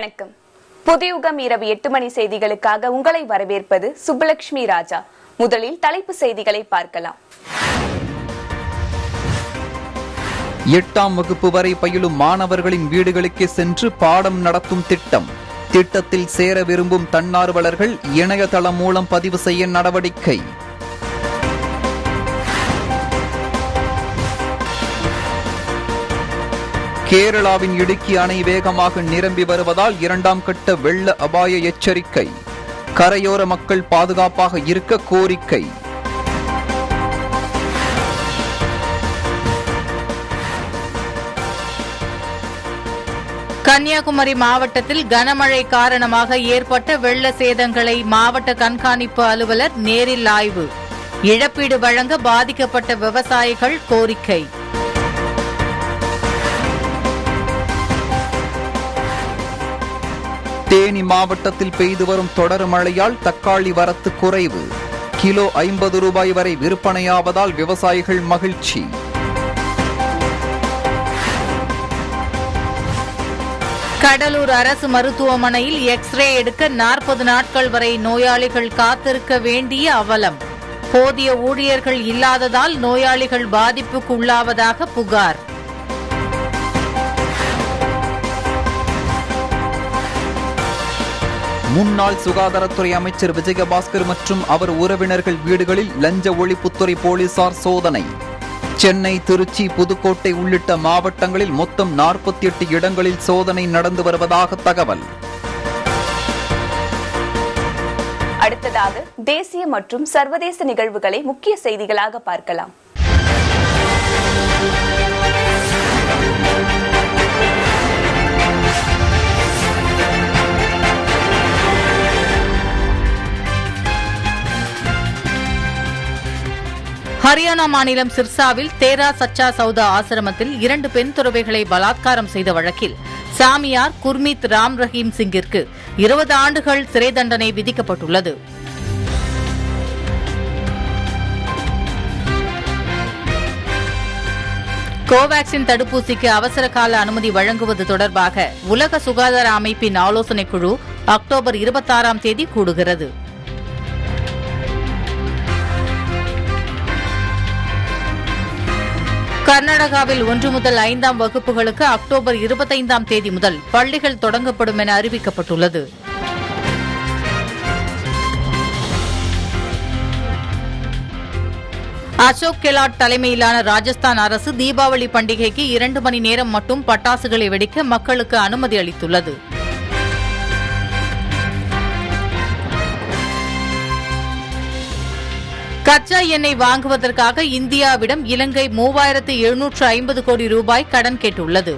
வணக்கம். புதியுகம் இரவு எட்டு மணி செய்திகளுக்காக உங்களை வரவேற்பது சுப்புலட்சுமி ராஜா. முதலில் தலைப்பு செய்திகளை பார்க்கலாம். எட்டாம் வகுப்பு வரை பயிலும் மாணவர்களின் வீடுகளுக்கே சென்று பாடம் நடத்தும் திட்டம். திட்டத்தில் சேர விரும்பும் தன்னார்வலர்கள் இணையதளம் மூலம் பதிவு செய்ய நடவடிக்கை. கேரளாவின் இடுக்கி அணை வேகமாக நிரம்பி வருவதால் இரண்டாம் கட்ட வெள்ள அபாய எச்சரிக்கை. கரையோர மக்கள் பாதுகாப்பாக இருக்க கோரிக்கை. கன்னியாகுமரி மாவட்டத்தில் கனமழை காரணமாக ஏற்பட்ட வெள்ள சேதங்களை மாவட்ட கண்காணிப்பு அலுவலர் நேரில் ஆய்வு. இழப்பீடு வழங்க பாதிக்கப்பட்ட விவசாயிகள் கோரிக்கை. தேனி மாவட்டத்தில் பெய்து வரும் தொடர் மழையால் தக்காளி வரத்து குறைவு. கிலோ ஐம்பது ரூபாய் வரை விற்பனையாவதால் விவசாயிகள் மகிழ்ச்சி. கடலூர் அரசு மருத்துவமனையில் எக்ஸ்ரே எடுக்க நாற்பது நாட்கள் வரை நோயாளிகள் காத்திருக்க வேண்டிய அவலம். போதிய ஊழியர்கள் இல்லாததால் நோயாளிகள் பாதிப்புக்குள்ளாவதாக புகார். முன்னாள் சுகாதாரத்துறை அமைச்சர் விஜயபாஸ்கர் மற்றும் அவர் உறவினர்கள் வீடுகளில் லஞ்ச ஒழிப்புத்துறை போலீசார் சோதனை. சென்னை திருச்சி புதுக்கோட்டை உள்ளிட்ட மாவட்டங்களில் மொத்தம் நாற்பத்தி எட்டு இடங்களில் சோதனை நடந்து வருவதாக தகவல். அடுத்ததாக தேசிய மற்றும் சர்வதேச நிகழ்வுகளை முக்கிய செய்திகளாக பார்க்கலாம். ஹரியானா மாநிலம் சிர்சாவில் தேரா சச்சா சௌதா ஆசிரமத்தில் இரண்டு பெண் துறவைகளை பலாத்காரம் செய்த வழக்கில் சாமியார் குர்மீத் ராம் ரஹீம் சிங்கிற்கு இருபது ஆண்டுகள் சிறை தண்டனை விதிக்கப்பட்டுள்ளது. கோவாக்சின் தடுப்பூசிக்கு அவசர கால அனுமதி வழங்குவது தொடர்பாக உலக சுகாதார அமைப்பின் ஆலோசனைக் குழு அக்டோபர் இருபத்தாறாம் தேதி கூடுகிறது. கர்நாடகாவில் ஒன்று முதல் ஐந்தாம் வகுப்புகளுக்கு அக்டோபர் இருபத்தைந்தாம் தேதி முதல் பள்ளிகள் தொடங்கப்படும் என அறிவிக்கப்பட்டுள்ளது. அசோக் கெலாட் தலைமையிலான ராஜஸ்தான் அரசு தீபாவளி பண்டிகைக்கு இரண்டு மணி நேரம் மட்டும் பட்டாசுகளை வெடிக்க மக்களுக்கு அனுமதி அளித்துள்ளது. கச்சா எண்ணெய் வாங்குவதற்காக இந்தியாவிடம் இலங்கை மூவாயிரத்து எழுநூற்று ஐம்பது கோடி ரூபாய் கடன் கேட்டுள்ளது.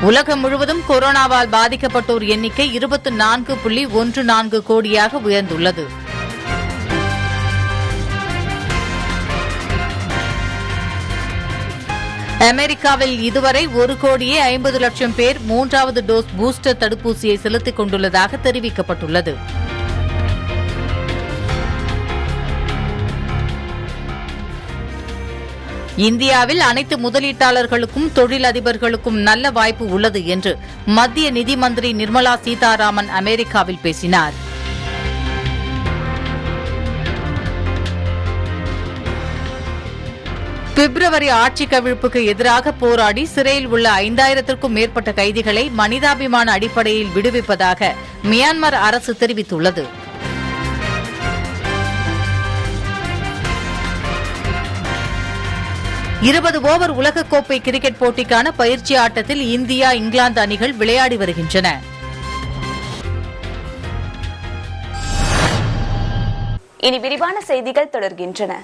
உலகம் முழுவதும் கொரோனாவால் பாதிக்கப்பட்டோர் எண்ணிக்கை இருபத்தி நான்கு புள்ளி ஒன்று நான்கு கோடியாக உயர்ந்துள்ளது. அமெரிக்காவில் இதுவரை ஒரு கோடியே ஐம்பது லட்சம் பேர் மூன்றாவது டோஸ் பூஸ்டர் தடுப்பூசியை செலுத்திக் கொண்டுள்ளதாக தெரிவிக்கப்பட்டுள்ளது. இந்தியாவில் அனைத்து முதலீட்டாளர்களுக்கும் தொழிலதிபர்களுக்கும் நல்ல வாய்ப்பு உள்ளது என்று மத்திய நிதி மந்திரி நிர்மலா சீதாராமன் அமெரிக்காவில் பேசினார். பிப்ரவரி ஆட்சி கவிழ்ப்புக்கு எதிராக போராடி சிறையில் உள்ள ஐந்தாயிரத்திற்கும் மேற்பட்ட கைதிகளை மனிதாபிமான அடிப்படையில் விடுவிப்பதாக மியான்மர் அரசு தெரிவித்துள்ளது. இருபது ஓவர் உலகக்கோப்பை கிரிக்கெட் போட்டிக்கான பயிற்சி ஆட்டத்தில் இந்தியா இங்கிலாந்து அணிகள் விளையாடி வருகின்றன. இனி விரிவான செய்திகள் தொடர்கின்றன.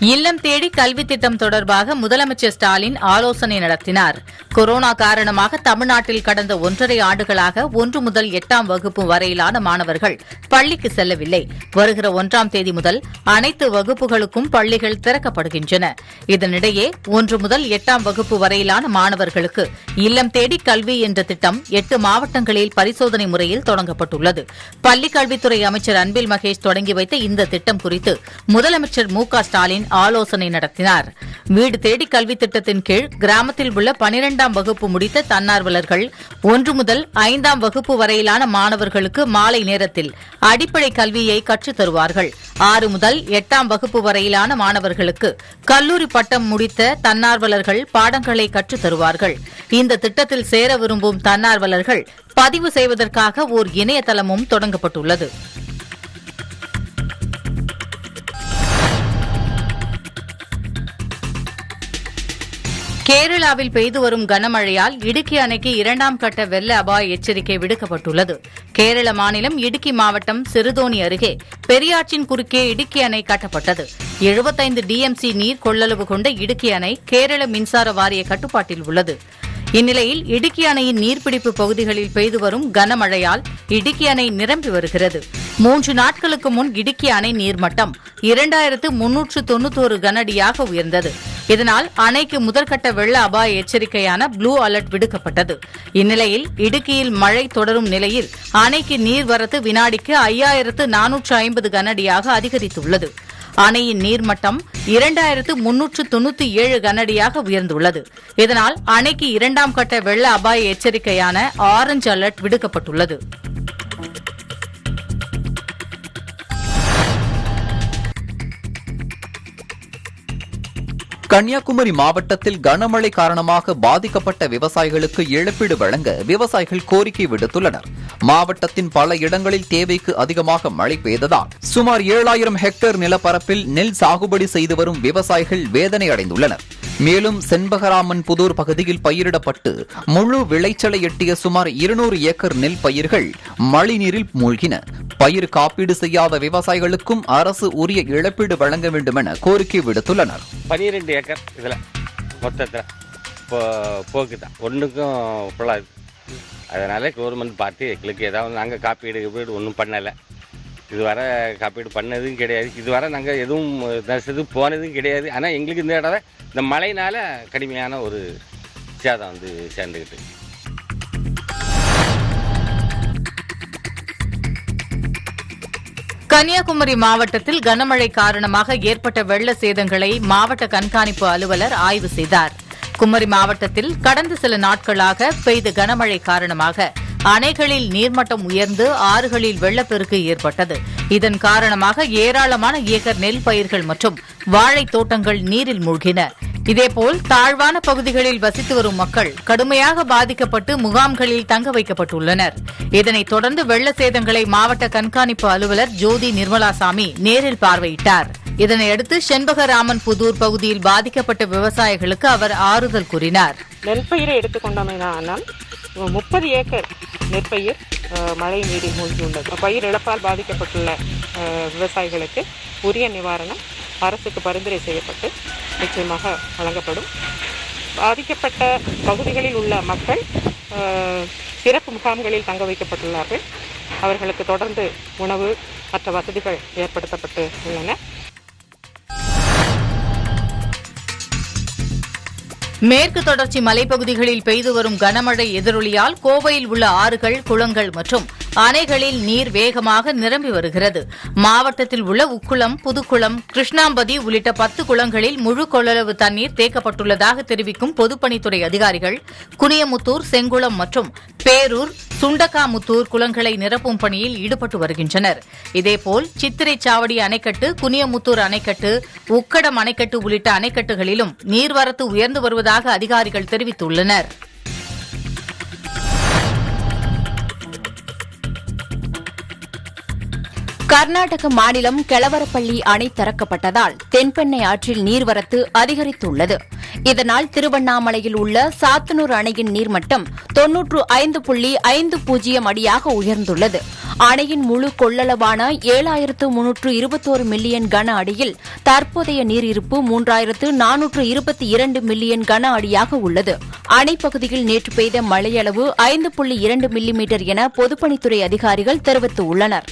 இல்லம் தேடி கல்வி திட்டம் தொடர்பாக முதலமைச்சர் ஸ்டாலின் ஆலோசனை நடத்தினார். கொரோனா காரணமாக தமிழ்நாட்டில் கடந்த ஒன்றரை ஆண்டுகளாக ஒன்று முதல் எட்டாம் வகுப்பு வரையிலான மாணவர்கள் பள்ளிக்கு செல்லவில்லை. வருகிற ஒன்றாம் தேதி முதல் அனைத்து வகுப்புகளுக்கும் பள்ளிகள் திறக்கப்படுகின்றன. இதனிடையே ஒன்று முதல் எட்டாம் வகுப்பு வரையிலான மாணவர்களுக்கு இல்லம் தேடி கல்வி என்ற திட்டம் எட்டு மாவட்டங்களில் பரிசோதனை முறையில் தொடங்கப்பட்டுள்ளது. பள்ளிக் கல்வித்துறை அமைச்சர் அன்பில் மகேஷ் தொடங்கி வைத்த இந்த திட்டம் குறித்து முதலமைச்சர் மு க ஸ்டாலின் ஆலோசனை நடத்தினார். வீடு தேடி கல்வி திட்டத்தின் கீழ் கிராமத்தில் உள்ள பனிரெண்டாம் வகுப்பு முடித்த தன்னார்வலர்கள் ஒன்று முதல் ஐந்தாம் வகுப்பு வரையிலான மாணவர்களுக்கு மாலை நேரத்தில் அடிப்படை கல்வியை கற்றுத் தருவார்கள். ஆறு முதல் எட்டாம் வகுப்பு வரையிலான மாணவர்களுக்கு கல்லூரி பட்டம் முடித்த தன்னார்வலர்கள் பாடங்களை கற்றுத் தருவார்கள். இந்த திட்டத்தில் சேர விரும்பும் தன்னார்வலர்கள் பதிவு செய்வதற்காக ஓர் இணையதளமும் தொடங்கப்பட்டுள்ளது. கேரளாவில் பெய்து வரும் கனமழையால் இடுக்கி அணைக்கு இரண்டாம் கட்ட வெள்ள அபாய எச்சரிக்கை விடுக்கப்பட்டுள்ளது. கேரள மாநிலம் இடுக்கி மாவட்டம் சிறுதோணி அருகே பெரியாற்றின் குறுக்கே இடுக்கி அணை கட்டப்பட்டது. எழுபத்தைந்து டிஎம்சி நீர் கொள்ளளவு கொண்ட இடுக்கி அணை கேரள மின்சார வாரிய கட்டுப்பாட்டில் உள்ளது. இந்நிலையில் இடுக்கி அணையின் நீர்பிடிப்பு பகுதிகளில் பெய்து வரும் கனமழையால் இடுக்கி அணை நிரம்பி வருகிறது. மூன்று நாட்களுக்கு முன் இடுக்கி அணை நீர்மட்டம் இரண்டாயிரத்து முன்னூற்று தொன்னூத்தோரு கனஅடியாக உயர்ந்தது. இதனால் அணைக்கு முதற்கட்ட வெள்ள அபாய எச்சரிக்கையான ப்ளூ அலர்ட் விடுக்கப்பட்டது. இந்நிலையில் இடுக்கியில் மழை தொடரும் நிலையில் அணைக்கு நீர்வரத்து வினாடிக்கு ஐயாயிரத்து நானூற்று ஐம்பது கனஅடியாக அதிகரித்துள்ளது. அணையின் நீர்மட்டம் இரண்டாயிரத்து முன்னூற்று தொன்னூத்தி ஏழு கனஅடியாக உயர்ந்துள்ளது. இதனால் அணைக்கு இரண்டாம் கட்ட வெள்ள அபாய எச்சரிக்கையான ஆரஞ்சு அலர்ட் விடுக்கப்பட்டுள்ளது. கன்னியாகுமரி மாவட்டத்தில் கனமழை காரணமாக பாதிக்கப்பட்ட விவசாயிகளுக்கு இழப்பீடு வழங்க விவசாயிகள் கோரிக்கை விடுத்துள்ளனர். மாவட்டத்தின் பல இடங்களில் தேவைக்கு அதிகமாக மழை பெய்ததால் சுமார் ஏழாயிரம் ஹெக்டேர் நிலப்பரப்பில் நெல் சாகுபடி செய்து வரும் விவசாயிகள் வேதனை அடைந்துள்ளனர். மேலும் செண்பகராமன் புதூர் பகுதியில் பயிரிடப்பட்டு முழு விளைச்சலை எட்டிய சுமார் இருநூறு ஏக்கர் நெல் பயிர்கள் மழைநீரில் மூழ்கின. பயிர் காப்பீடு செய்யாத விவசாயிகளுக்கும் அரசு உரிய இழப்பீடு வழங்க வேண்டும் என கோரிக்கை விடுத்துள்ளனர். ஏக்கர் இதில் மொத்தத்தில். போ போக்கு தான் ஒன்றுக்கும் ஃபுல்லாக அதனால் கவர்மெண்ட் பார்த்து எங்களுக்கு ஏதாவது நாங்கள் காப்பீடு கீப்பீடு ஒன்றும் பண்ணலை. இதுவரை காப்பீடு பண்ணதும் கிடையாது. இதுவரை நாங்கள் எதுவும் நஷ்டது போனதும் கிடையாது. ஆனால் எங்களுக்கு இந்த இடம் இந்த மழையினால் கடுமையான ஒரு சேதம் வந்து சேர்ந்துக்கிட்டு கன்னியாகுமரி மாவட்டத்தில் கனமழை காரணமாக ஏற்பட்ட வெள்ள சேதங்களை மாவட்ட கண்காணிப்பு அலுவலர் ஆய்வு செய்தார். குமரி மாவட்டத்தில் கடந்த சில நாட்களாக பெய்த கனமழை காரணமாக அணைகளில் நீர்மட்டம் உயர்ந்து ஆறுகளில் வெள்ளப்பெருக்கு ஏற்பட்டது. இதன் காரணமாக ஏராளமான ஏக்கர் நெல் பயிர்கள் மற்றும் வாழைத் தோட்டங்கள் நீரில் மூழ்கின. இதேபோல் தாழ்வான பகுதிகளில் வசித்து வரும் மக்கள் கடுமையாக பாதிக்கப்பட்டு முகாம்களில் தங்க வைக்கப்பட்டுள்ளனர். இதனைத் தொடர்ந்து வெள்ள சேதங்களை மாவட்ட கண்காணிப்பு அலுவலர் ஜோதி நிர்மலாசாமி நேரில் பார்வையிட்டார். இதனையடுத்து செண்பகராமன் புதூர் பகுதியில் பாதிக்கப்பட்ட விவசாயிகளுக்கு அவர் ஆறுதல் கூறினார். நெற்பயிரை எடுத்துக்கொண்டமைதான் முப்பது ஏக்கர் நெற்பயிர் மழை நீரில் மூழ்கியுள்ளது. பயிர் இழப்பால் பாதிக்கப்பட்டுள்ள விவசாயிகளுக்கு உரிய நிவாரணம் அரசுக்கு பரிந்துரை செய்யப்பட்டு நிச்சயமாக வழங்கப்படும். பாதிக்கப்பட்ட பகுதிகளில் உள்ள மக்கள் சிறப்பு முகாம்களில் தங்க வைக்கப்பட்டுள்ளார்கள். அவர்களுக்கு தொடர்ந்து உணவு மற்ற வசதிகள் ஏற்படுத்தப்பட்டு உள்ளன. மேற்கு தொடர்ச்சி மலைப்பகுதிகளில் பெய்து வரும் கனமழை எதிரொலியால் கோவையில் உள்ள ஆறுகள் குளங்கள் மற்றும் அணைகளில் நீர் வேகமாக நிரம்பி வருகிறது. மாவட்டத்தில் உள்ள உக்குளம் புதுக்குளம் கிருஷ்ணாம்பதி உள்ளிட்ட பத்து குளங்களில் முழு கொள்ளளவு தண்ணீர் தேக்கப்பட்டுள்ளதாக தெரிவிக்கும் பொதுப்பணித்துறை அதிகாரிகள் குனியமுத்தூர் செங்குளம் மற்றும் பேரூர் சுண்டக்காமுத்தூர் குளங்களை நிரப்பும் பணியில் ஈடுபட்டு வருகின்றனர். இதேபோல் சித்திரைச்சாவடி அணைக்கட்டு குனியமுத்தூர் அணைக்கட்டு உக்கடம் அணைக்கட்டு உள்ளிட்ட அணைக்கட்டுகளிலும் நீர்வரத்து உயர்ந்து வருவதாக அதிகாரிகள் தெரிவித்துள்ளனர். கர்நாடக மாநிலம் கெளவரப்பள்ளி அணை திறக்கப்பட்டதால் தென்பெண்ணை ஆற்றில் நீர்வரத்து அதிகரித்துள்ளது. இதனால் திருவண்ணாமலையில் உள்ள சாத்தனூர் அணையின் நீர்மட்டம் தொன்னூற்று ஐந்து புள்ளி ஐந்து பூஜ்ஜியம் அடியாக உயர்ந்துள்ளது. அணையின் முழு கொள்ளளவான ஏழாயிரத்து முன்னூற்று இருபத்தோரு மில்லியன் கன அடியில் தற்போதைய நீர் இருப்பு மூன்றாயிரத்து நானூற்று இருபத்தி இரண்டு மில்லியன் கன அடியாக உள்ளது. அணைப்பகுதியில் நேற்று பெய்த மழையளவு ஐந்து புள்ளி இரண்டு மில்லிமீட்டர் என பொதுப்பணித்துறை அதிகாரிகள் தெரிவித்துள்ளனா்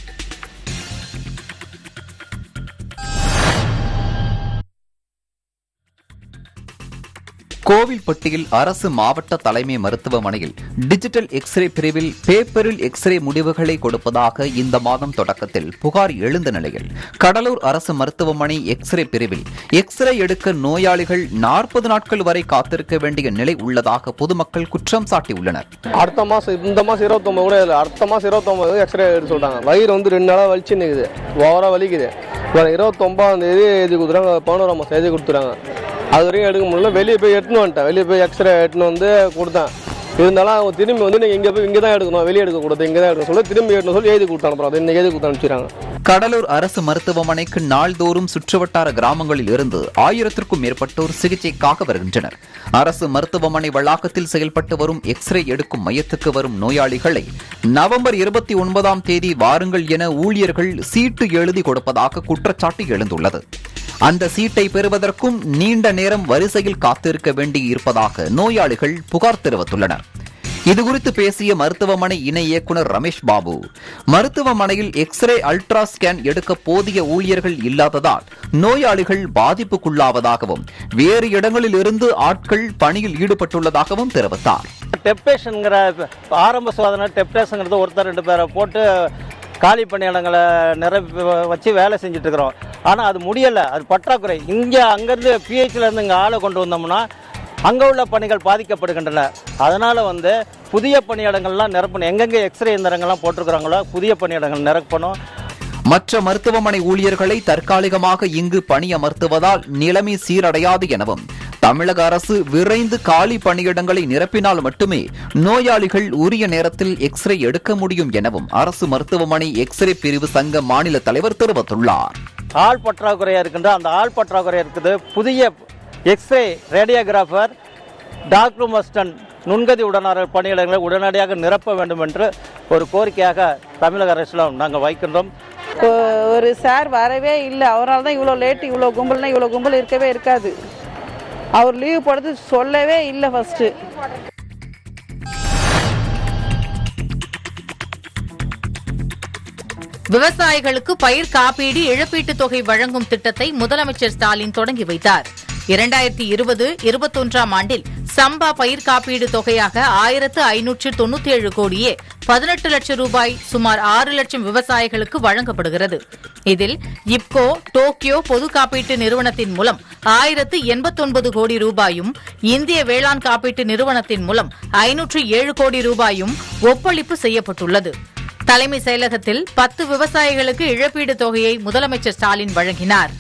கோவில்பட்டியில் அரசு மாவட்ட தலைமை மருத்துவமனையில் டிஜிட்டல் எக்ஸ்ரே பிரிவில் பேப்பரில் எக்ஸ்ரே முடிவுகளை கொடுப்பதாக இந்த மாதம் தொடக்கத்தில் புகார் எழுந்த நிலையில் கடலூர் அரசு மருத்துவமனை எக்ஸ்ரே பிரிவில் எக்ஸ்ரே எடுக்க நோயாளிகள் நாற்பது நாட்கள் வரை காத்திருக்க வேண்டிய நிலை உள்ளதாக பொதுமக்கள் குற்றம் சாட்டியுள்ளனர். அடுத்த மாதம் இந்த மாசம் இருபத்தொம்பது கூட அடுத்த மாதம் இருபத்தொம்பது எக்ஸ்ரே எடுத்து சொல்றாங்க. வயிறு வந்து ரெண்டு நாளாக வலிச்சு நிற்குது ஓவரா வலிக்குது. இப்போ தேதி எழுதி கொடுத்துறாங்க பதினோராம் மாதம் எழுதி கொடுத்துறாங்க. அது வரைக்கும் எடுக்க முடியல. வெளியே போய் எடுத்துன்னு வந்துட்டேன். வெளியே போய் எக்ஸ்ரே எடுத்துன்னு வந்து கொடுத்தேன். இருந்தாலும் அவங்க திரும்பி வந்து நீங்கள் இங்கே போய் இங்கே தான் எடுக்கணும். வெளியே எடுக்கக்கூடாது இங்கே தான் எடுக்கணும் சொல்லி திரும்பி எடுக்கணும் சொல்லி எழுதி கொடுத்து அனுப்புறோம் அது இன்னைக்கு எழுதி கொடுத்து அனுப்பிச்சிடுறாங்க. கடலூர் அரசு மருத்துவமனைக்கு நாள்தோறும் சுற்றுவட்டார கிராமங்களில் இருந்து ஆயிரத்திற்கும் மேற்பட்டோர் சிகிச்சைக்காக வருகின்றனர். அரசு மருத்துவமனை வளாகத்தில் செயல்பட்டு வரும் எக்ஸ்ரே எடுக்கும் மையத்துக்கு வரும் நோயாளிகளை நவம்பர் இருபத்தி ஒன்பதாம் தேதி வாருங்கள் என ஊழியர்கள் சீட்டு எழுதி கொடுப்பதாக குற்றச்சாட்டு எழுந்துள்ளது. அந்த சீட்டை பெறுவதற்கும் நீண்ட நேரம் வரிசையில் காத்திருக்க வேண்டி இருப்பதாக நோயாளிகள் புகார் தெரிவித்துள்ளனர். இதுகுறித்து பேசிய மருத்துவமனை இணை இயக்குநர் ரமேஷ் பாபு மருத்துவமனையில் எக்ஸ்ரே அல்ட்ரா ஸ்கேன் எடுக்க போதிய ஊழியர்கள் இல்லாததால் நோயாளிகள் பாதிப்புக்குள்ளாவதாகவும் வேறு இடங்களில் இருந்து ஆட்கள் பணியில் ஈடுபட்டுள்ளதாகவும் தெரிவித்தார். டெப்டேஷனுங்கிற ஆரம்ப சோதனை டெப்டேஷனுங்கிறது ஒருத்தர் ரெண்டு பேரை போட்டு காலி பணியிடங்களை நிரப்பி வச்சு வேலை செஞ்சுட்டு இருக்கிறோம். ஆனால் அது முடியலை. அது பற்றாக்குறை. இங்கே அங்கேருந்து பிஹெச்லேருந்து இங்கே ஆளை கொண்டு வந்தோம்னா அங்கே உள்ள பணிகள் பாதிக்கப்படுகின்றன. அதனால் வந்து புதிய பணியிடங்கள்லாம் நிரப்பணும். எங்கெங்கே எக்ஸ்ரே இயந்திரங்கள்லாம் போட்டிருக்கிறாங்களோ புதிய பணியிடங்கள் நிரப்பணும். மற்ற மருத்துவமனை ஊழியர்களை தற்காலிகமாக இங்கு பணியமர்த்துவதால் நிலைமை சீரடையாது எனவும் தமிழக அரசு விரைந்து காலி பணியிடங்களை நிரப்பினால் மட்டுமே நோயாளிகள் உரிய நேரத்தில் எக்ஸ்ரே எடுக்க முடியும் எனவும் அரசு மருத்துவமனை எக்ஸ்ரே பிரிவு சங்க மாநில தலைவர் தெரிவித்துள்ளார். ஆள் பற்றாக்குறையாக இருக்கின்ற அந்த ஆள் பற்றாக்குறை இருக்குது. புதிய எக்ஸ்ரே ரேடியோகிராஃபர் டாக்டர் மஸ்டன் நுண்கதி உடனாளர் பணியிடங்களை உடனடியாக நிரப்ப வேண்டும் என்று ஒரு கோரிக்கையாக தமிழக அரசிடம் நாங்கள் வைக்கின்றோம். ஒரு சார் வரவே இல்லை. அவரால் தான் இவ்வளோ லேட்டு இவ்வளோ கும்பல்னா இவ்வளோ கும்பல் இருக்கவே இருக்காது. அவர் லீவ் போடுறது சொல்லவே இல்லை ஃபஸ்ட்டு விவசாயிகளுக்கு பயிர் காப்பீடு இழப்பீட்டுத் தொகை வழங்கும் திட்டத்தை முதலமைச்சர் ஸ்டாலின் தொடங்கி வைத்தார். இரண்டாயிரத்தி இருபது இருபத்தொன்றாம் ஆண்டில் சம்பா பயிர் காப்பீடு தொகையாக ஆயிரத்து ஐநூற்று தொன்னூத்தி ஏழு கோடியே பதினெட்டு லட்சம் ரூபாய் சுமார் ஆறு லட்சம் விவசாயிகளுக்கு வழங்கப்படுகிறது. இதில் இப்கோ டோக்கியோ பொது காப்பீட்டு நிறுவனத்தின் மூலம் ஆயிரத்து எண்பத்தொன்பது கோடி ரூபாயும் இந்திய வேளாண் காப்பீட்டு நிறுவனத்தின் மூலம் ஐநூற்று ஏழு கோடி ரூபாயும் ஒப்பளிப்பு செய்யப்பட்டுள்ளது. தலைமை செயலகத்தில் பத்து விவசாயிகளுக்கு இழப்பீடு தொகையை முதலமைச்சர் ஸ்டாலின் வழங்கினார்.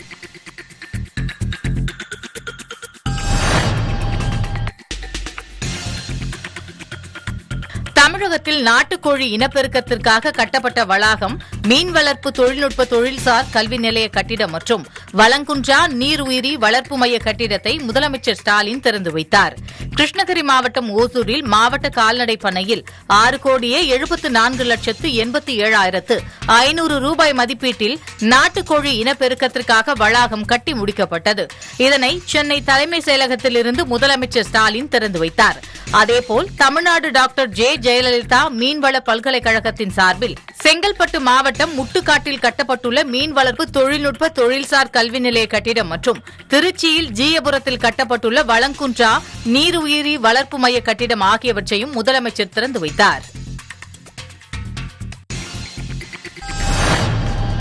தமிழகத்தில் நாட்டுக்கோழி இனப்பெருக்கத்திற்காக கட்டப்பட்ட வளாகம் மீன் வளர்ப்பு தொழில்நுட்ப தொழில்சார் கல்வி நிலைய கட்டிடம் மற்றும் வளங்குன்றா உயிரி வளர்ப்பு மைய கட்டிடத்தை முதலமைச்சர் ஸ்டாலின் திறந்து வைத்தார். கிருஷ்ணகிரி மாவட்டம் ஓசூரில் மாவட்ட கால்நடை பண்ணையில் ஆறு கோடியே எழுபத்து நான்கு லட்சத்து எண்பத்தி ஏழாயிரத்து ஐநூறு ரூபாய் மதிப்பீட்டில் நாட்டுக்கோழி இனப்பெருக்கத்திற்காக வளாகம் கட்டி முடிக்கப்பட்டது. இதனை சென்னை தலைமை செயலகத்திலிருந்து முதலமைச்சர் ஸ்டாலின் திறந்து வைத்தார். அதேபோல் தமிழ்நாடு டாக்டர் ஜே ஜெயலலிதா மீன்வள பல்கலைக்கழகத்தின் சார்பில் செங்கல்பட்டு மாவட்டம் முட்டுக்காட்டில் கட்டப்பட்டுள்ள மீன் வளர்ப்பு தொழில்நுட்ப தொழில்சார் கல்வி நிலைய கட்டிடம் மற்றும் திருச்சியில் ஜீயபுரத்தில் கட்டப்பட்டுள்ள வளங்குன்றா நீருயிரி வளர்ப்பு மைய கட்டிடம் ஆகியவற்றையும் முதலமைச்சர் திறந்து வைத்தார்.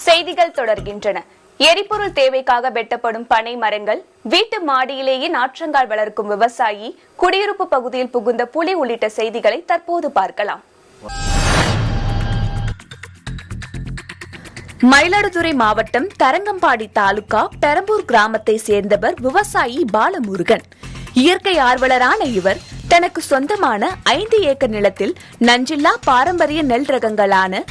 செய்திகள் தொடர்கின்றன. எரிபொருள் தேவைக்காக வெட்டப்படும் பனை மரங்கள் வீட்டு மாடியிலேயே நாற்றங்கால் வளர்க்கும் விவசாயி குடியிருப்பு பகுதியில் புகுந்த புலி உள்ளிட்ட செய்திகளை தற்போது பார்க்கலாம். மயிலாடுதுறை மாவட்டம் தரங்கம்பாடி தாலுகா பெரம்பூர் கிராமத்தை சேர்ந்தவர் விவசாயி பாலமுருகன். இயற்கை ஆர்வலரான இவர் தனக்கு சொந்தமான ஐந்து ஏக்கர் நிலத்தில் நஞ்சில்லா பாரம்பரிய நெல் ரகங்களான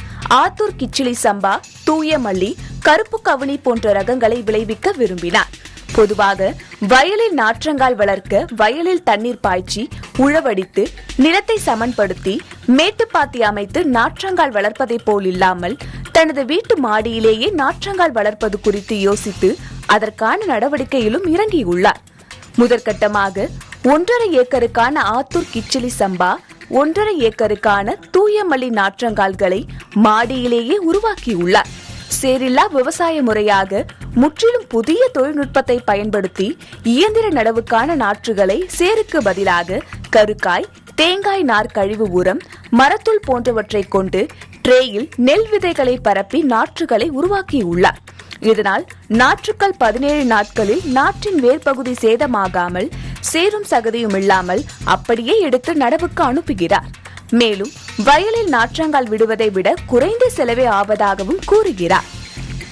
ஆத்தூர் கிச்சிலி சம்பா தூய மல்லி கருப்பு கவுனி போன்ற ரகங்களை விளைவிக்க விரும்பினார். பொதுவாக வயலில் நாற்றங்கால் வளர்க்க வயலில் தண்ணீர் பாய்ச்சி உழவடித்து நிலத்தை சமன்படுத்தி மேட்டுப்பாத்தி அமைத்து நாற்றங்கால் வளர்ப்பதைப் போல் இல்லாமல் தனது வீட்டு மாடியிலேயே நாற்றங்கால் வளர்ப்பது குறித்து யோசித்து அதற்கான நடவடிக்கையிலும் இறங்கியுள்ளார். முதற்கட்டமாக ஒன்றரை ஏக்கருக்கான ஆத்தூர் கிச்சிலி சம்பா ஒன்றரை ஏக்கருக்கான தூயமல்லி நாற்றங்கால்களை மாடியிலேயே உருவாக்கியுள்ளார். சேரில்லா விவசாய முறையாக முற்றிலும் புதிய தொழில்நுட்பத்தை பயன்படுத்தி இயந்திர நடவுக்கான நாற்றுகளை சேருக்கு பதிலாக கருக்காய் தேங்காய் நார் கழிவு உரம் மரத்துள் போன்றவற்றை கொண்டு ட்ரேயில் நெல் விதைகளை பரப்பி நாற்றுகளை உருவாக்கியுள்ளார். இதனால் நாற்றுக்கள் பதினேழு நாட்களில் நாற்றின் வேர்பகுதி சேதமாகாமல் சேரும் சகதியும் இல்லாமல் அப்படியே எடுத்து நடவுக்கு அனுப்புகிறார். மேலும் வயலில் நாற்றங்கால் விடுவதை விட குறைந்த செலவே ஆவதாகவும் கூறுகிறார்.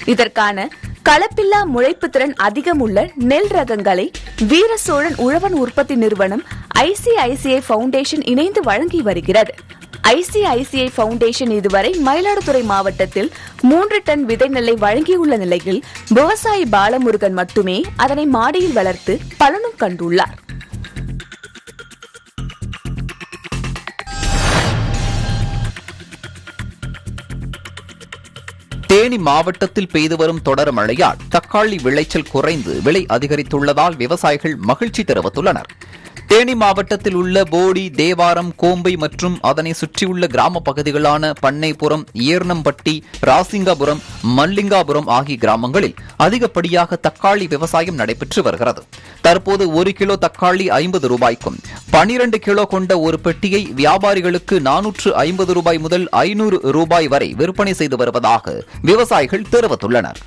இதற்கான கலப்பில்லா முளைப்பு திறன் அதிகம் உள்ள நெல் ரகங்களை வீரசோழன் உழவன் உற்பத்தி நிறுவனம் ஐசிஐசிஐ ஃபவுண்டேஷன் இணைந்து வழங்கி வருகிறது. ஐசிஐசிஐ பவுண்டேஷன் இதுவரை மயிலாடுதுறை மாவட்டத்தில் மூன்று டன் விதை நெல்லை வழங்கியுள்ள நிலையில் விவசாயி பாலமுருகன் மட்டுமே அதனை மாடியில் வளர்த்து பலனும் கண்டுள்ளார். தேனி மாவட்டத்தில் பெய்து வரும் தொடர் மழையால் தக்காளி விளைச்சல் குறைந்து விலை அதிகரித்துள்ளதால் விவசாயிகள் மகிழ்ச்சி தெரிவித்துள்ளனர். தேனி மாவட்டத்தில் உள்ள போடி தேவாரம் கோம்பை மற்றும் அதனை சுற்றியுள்ள கிராம பகுதிகளான பண்ணைபுரம் ஏர்னம்பட்டி ராசிங்காபுரம் மல்லிங்காபுரம் ஆகிய கிராமங்களில் அதிகப்படியாக தக்காளி விவசாயம் நடைபெற்று வருகிறது. தற்போது ஒரு கிலோ தக்காளி ஐம்பது ரூபாய்க்கும் பனிரண்டு கிலோ கொண்ட ஒரு பெட்டியை வியாபாரிகளுக்கு நானூற்று ஐம்பது ரூபாய் முதல் ஐநூறு ரூபாய் வரை விற்பனை செய்து வருவதாக விவசாயிகள் தெரிவித்துள்ளனர்.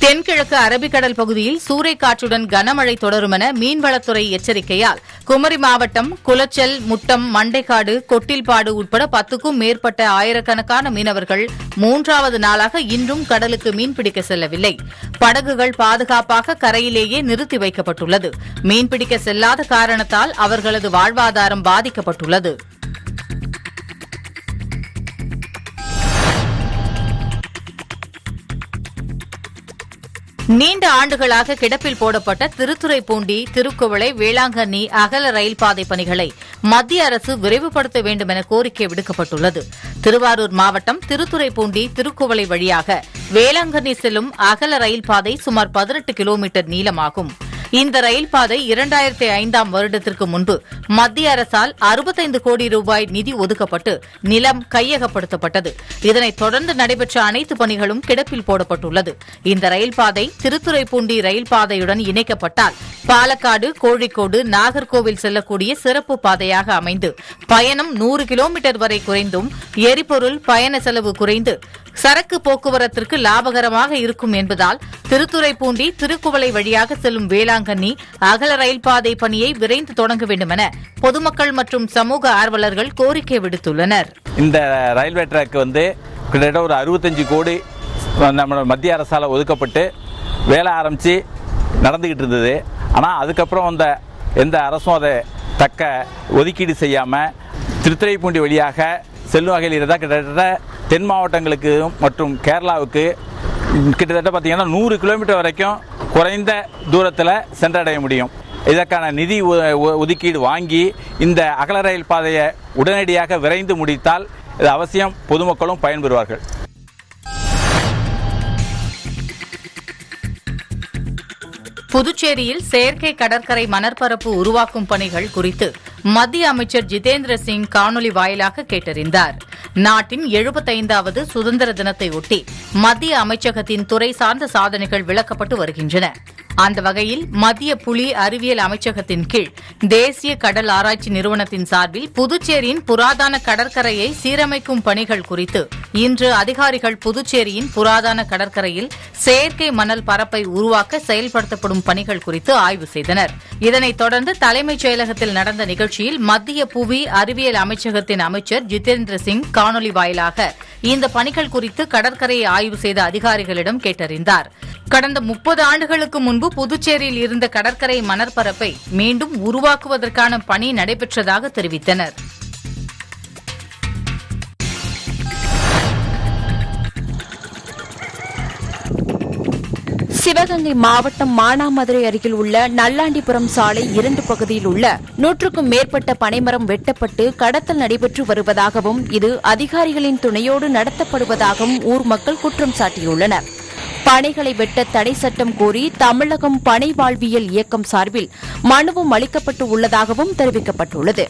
தென்கிழக்கு அரபிக்கடல் பகுதியில் சூறைக்காற்றுடன் கனமழை தொடரும் என மீன்வளத்துறை எச்சரிக்கையால் குமரி மாவட்டம் குளச்சல் முட்டம் மண்டைக்காடு கொட்டில்பாடு உட்பட பத்துக்கும் மேற்பட்ட ஆயிரக்கணக்கான மீனவர்கள் மூன்றாவது நாளாக இன்றும் கடலுக்கு மீன்பிடிக்க செல்லவில்லை. படகுகள் பாதுகாப்பாக கரையிலேயே நிறுத்தி வைக்கப்பட்டுள்ளது. மீன்பிடிக்க செல்லாத காரணத்தால் அவர்களது வாழ்வாதாரம் பாதிக்கப்பட்டுள்ளது. நீண்ட ஆண்டுகளாக கிடப்பில் போடப்பட்ட திருத்துறைப்பூண்டி திருக்குவளை வேளாங்கண்ணி அகல ரயில் பாதை பணிகளை மத்திய அரசு விரைவுபடுத்த வேண்டும் என கோரிக்கை விடுக்கப்பட்டுள்ளது. திருவாரூர் மாவட்டம் திருத்துறைப்பூண்டி திருக்குவளை வழியாக வேளாங்கண்ணி செல்லும் அகல ரயில் பாதை சுமார் பதினெட்டு கிலோமீட்டர் நீளமாகும். இந்த ரயில் பாதை இரண்டாயிரத்தி ஐந்தாம் வருடத்திற்கு முன்பு மத்திய அரசால் அறுபத்தைந்து கோடி ரூபாய் நிதி ஒதுக்கப்பட்டு நிலம் கையகப்படுத்தப்பட்டது. இதனைத் தொடர்ந்து நடைபெற்ற அனைத்து பணிகளும் கிடப்பில் போடப்பட்டுள்ளது. இந்த ரயில் பாதை திருத்துறைப்பூண்டி ரயில் பாதையுடன் இணைக்கப்பட்டால் பாலக்காடு கோழிக்கோடு நாகர்கோவில் செல்லக்கூடிய சிறப்பு பாதையாக அமைந்து பயணம் நூறு கிலோமீட்டர் வரை குறைந்தும் எரிபொருள் பயண செலவு குறைந்து சரக்கு போக்குவரத்திற்கு லாபகரமாக இருக்கும் என்பதால் திருத்துறைப்பூண்டி திருக்குவளை வழியாக செல்லும் வேளாங்கண்ணி அகல ரயில் பாதை பணியை விரைந்து தொடங்க வேண்டும் என பொதுமக்கள் மற்றும் சமூக ஆர்வலர்கள் கோரிக்கை விடுத்துள்ளனர். இந்த ரயில்வே ட்ராக் வந்து கிட்டத்தட்ட ஒரு அறுபத்தஞ்சு கோடி நம்ம மத்திய அரசால் ஒதுக்கப்பட்டு வேலை ஆரம்பித்து நடந்துக்கிட்டு இருந்தது. ஆனால் அதுக்கப்புறம் வந்த எந்த அரசும் அதை தக்க ஒதுக்கீடு செய்யாமல் திருத்துறைப்பூண்டி வழியாக செல்லும் வகையில் இருந்தால் கிட்டத்தட்ட தென் மாவட்டங்களுக்கு மற்றும் கேரளாவுக்கு கிட்டத்தட்ட பார்த்தீங்கன்னா நூறு கிலோமீட்டர் வரைக்கும் குறைந்த தூரத்தில் சென்றடைய முடியும். இதற்கான நிதி ஒதுக்கீடு வாங்கி இந்த அகல ரயில் பாதையை உடனடியாக விரைந்து முடித்தால் இது அவசியம் பொதுமக்களும் பயன்பெறுவார்கள். புதுச்சேரியில் செயற்கை கடற்கரை மணற்பரப்பு உருவாக்கும் பணிகள் குறித்து மத்திய அமைச்சர் ஜிதேந்திர சிங் காணொலி வாயிலாக கேட்டறிந்தார். நாட்டின் எழுபத்தைந்தாவது சுதந்திர தினத்தை ஒட்டி மத்திய அமைச்சகத்தின் துறை சார்ந்த சாதனைகள் விளக்கப்பட்டு வருகின்றன. அந்த வகையில் மத்திய புலி அறிவியல் அமைச்சகத்தின் கீழ் தேசிய கடல் ஆராய்ச்சி நிறுவனத்தின் சார்பில் புதுச்சேரியின் புராதன கடற்கரையை சீரமைக்கும் பணிகள் குறித்து இன்று அதிகாரிகள் புதுச்சேரியின் புராதன கடற்கரையில் செயற்கை மணல் பரப்பை உருவாக்க செயல்படுத்தப்படும் பணிகள் குறித்து ஆய்வு செய்தனர். இதனைத் தொடர்ந்து தலைமைச் செயலகத்தில் நடந்த நிகழ்ச்சியில் மத்திய புவி அறிவியல் அமைச்சகத்தின் அமைச்சர் ஜிதேந்திர சிங் காணொலி வாயிலாக இந்த பணிகள் குறித்து கடற்கரையை ஆய்வு செய்த அதிகாரிகளிடம் கேட்டறிந்தார். கடந்த முப்பது ஆண்டுகளுக்கு முன்பு புதுச்சேரியில் இருந்த கடற்கரை மணற்பரப்பை மீண்டும் உருவாக்குவதற்கான பணி நடைபெற்றதாக தெரிவித்தனர். சிவகங்கை மாவட்டம் மானாமதுரை அருகில் உள்ள நல்லாண்டிபுரம் சாலை இரண்டு பகுதியில் உள்ள நூற்றுக்கும் மேற்பட்ட பனைமரம் வெட்டப்பட்டு கடத்தல் நடைபெற்று வருவதாகவும் இது அதிகாரிகளின் துணையோடு நடத்தப்படுவதாகவும் ஊர் மக்கள் குற்றம் சாட்டியுள்ளனர். பனைகளை வெட்ட தடை சட்டம் கோரி தமிழகம் பனை வாழ்வியல் இயக்கம் சார்பில் மனுவும் அளிக்கப்பட்டு உள்ளதாகவும் தெரிவிக்கப்பட்டுள்ளது.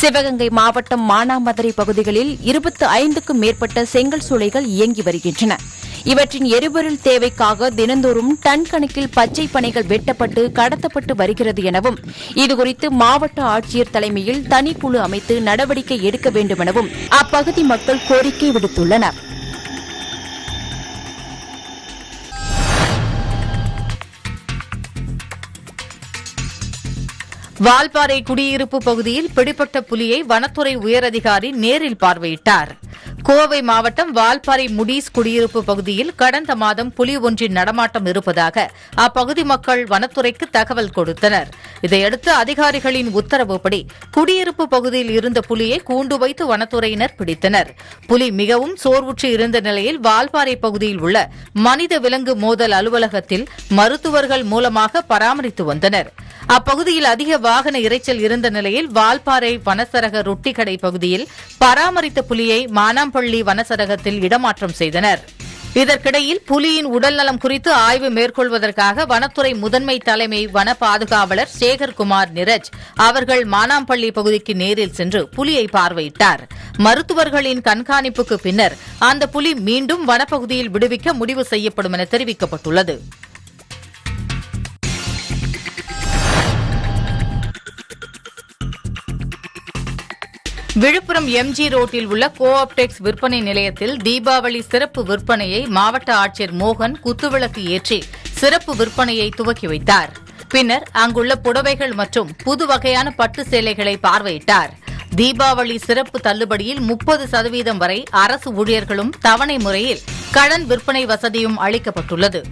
சிவகங்கை மாவட்டம் மானாமதுரை பகுதிகளில் இருபத்தி ஐந்துக்கும் மேற்பட்ட செங்கல் சூளைகள் இயங்கி வருகின்றன. இவற்றின் எரிபொருள் தேவைக்காக தினந்தோறும் டன் கணக்கில் பச்சை பனைகள் வெட்டப்பட்டு கடத்தப்பட்டு வருகிறது எனவும் இதுகுறித்து மாவட்ட ஆட்சியர் தலைமையில் தனிக்குழு அமைத்து நடவடிக்கை எடுக்க வேண்டும் எனவும் அப்பகுதி மக்கள் கோரிக்கை விடுத்துள்ளனா் வால்பாறை குடியிருப்பு பகுதியில் பிடிபட்ட புலியை வனத்துறை உயரதிகாரி நேரில் பார்வையிட்டார். கோவை மாவட்டம் வால்பாறை முடீஸ் குடியிருப்பு பகுதியில் கடந்த மாதம் புலி ஒன்றின் நடமாட்டம் இருப்பதாக அப்பகுதி மக்கள் வனத்துறைக்கு தகவல் கொடுத்தனர். இதையடுத்து அதிகாரிகளின் உத்தரவுப்படி குடியிருப்பு பகுதியில் இருந்த புலியை கூண்டு வைத்து வனத்துறையினர் பிடித்தனர். புலி மிகவும் சோர்வுற்று இருந்த நிலையில் வால்பாறை பகுதியில் உள்ள மனித விலங்கு மோதல் அலுவலகத்தில் மருத்துவர்கள் மூலமாக பராமரித்து வந்தனர். அப்பகுதியில் அதிக வாகன இரைச்சல் இருந்த நிலையில் வால்பாறை வனசரக ரொட்டிக்கடை பகுதியில் பராமரித்த புலியை மானாம்பள்ளி வனசரகத்தில் இடமாற்றம் செய்தனர். இதற்கிடையில் புலியின் உடல்நலம் குறித்து ஆய்வு மேற்கொள்வதற்காக வனத்துறை முதன்மை தலைமை வன பாதுகாவலர் சேகர்குமார் நிரஜ் அவர்கள் மானாம்பள்ளி பகுதிக்கு நேரில் சென்று புலியை பார்வையிட்டார். மருத்துவர்களின் கண்காணிப்புக்கு பின்னர் அந்த புலி மீண்டும் வனப்பகுதியில் விடுவிக்க முடிவு செய்யப்படும் என தெரிவிக்கப்பட்டுள்ளது. விழுப்புரம் எம்ஜி ரோட்டில் உள்ள கோஆப்டெக்ஸ் விற்பனை நிலையத்தில் தீபாவளி சிறப்பு விற்பனையை மாவட்ட ஆட்சியர் மோகன் குத்துவிளக்கு ஏற்றி சிறப்பு விற்பனையை துவக்கி வைத்தார். பின்னர் அங்குள்ள புடவைகள் மற்றும் புது வகையான பட்டு சேலைகளை பார்வையிட்டார். தீபாவளி சிறப்பு தள்ளுபடியில் முப்பது சதவீதம் வரை அரசு ஊழியர்களும் தவணை முறையில் கடன் விற்பனை வசதியும் அளிக்கப்பட்டுள்ளது.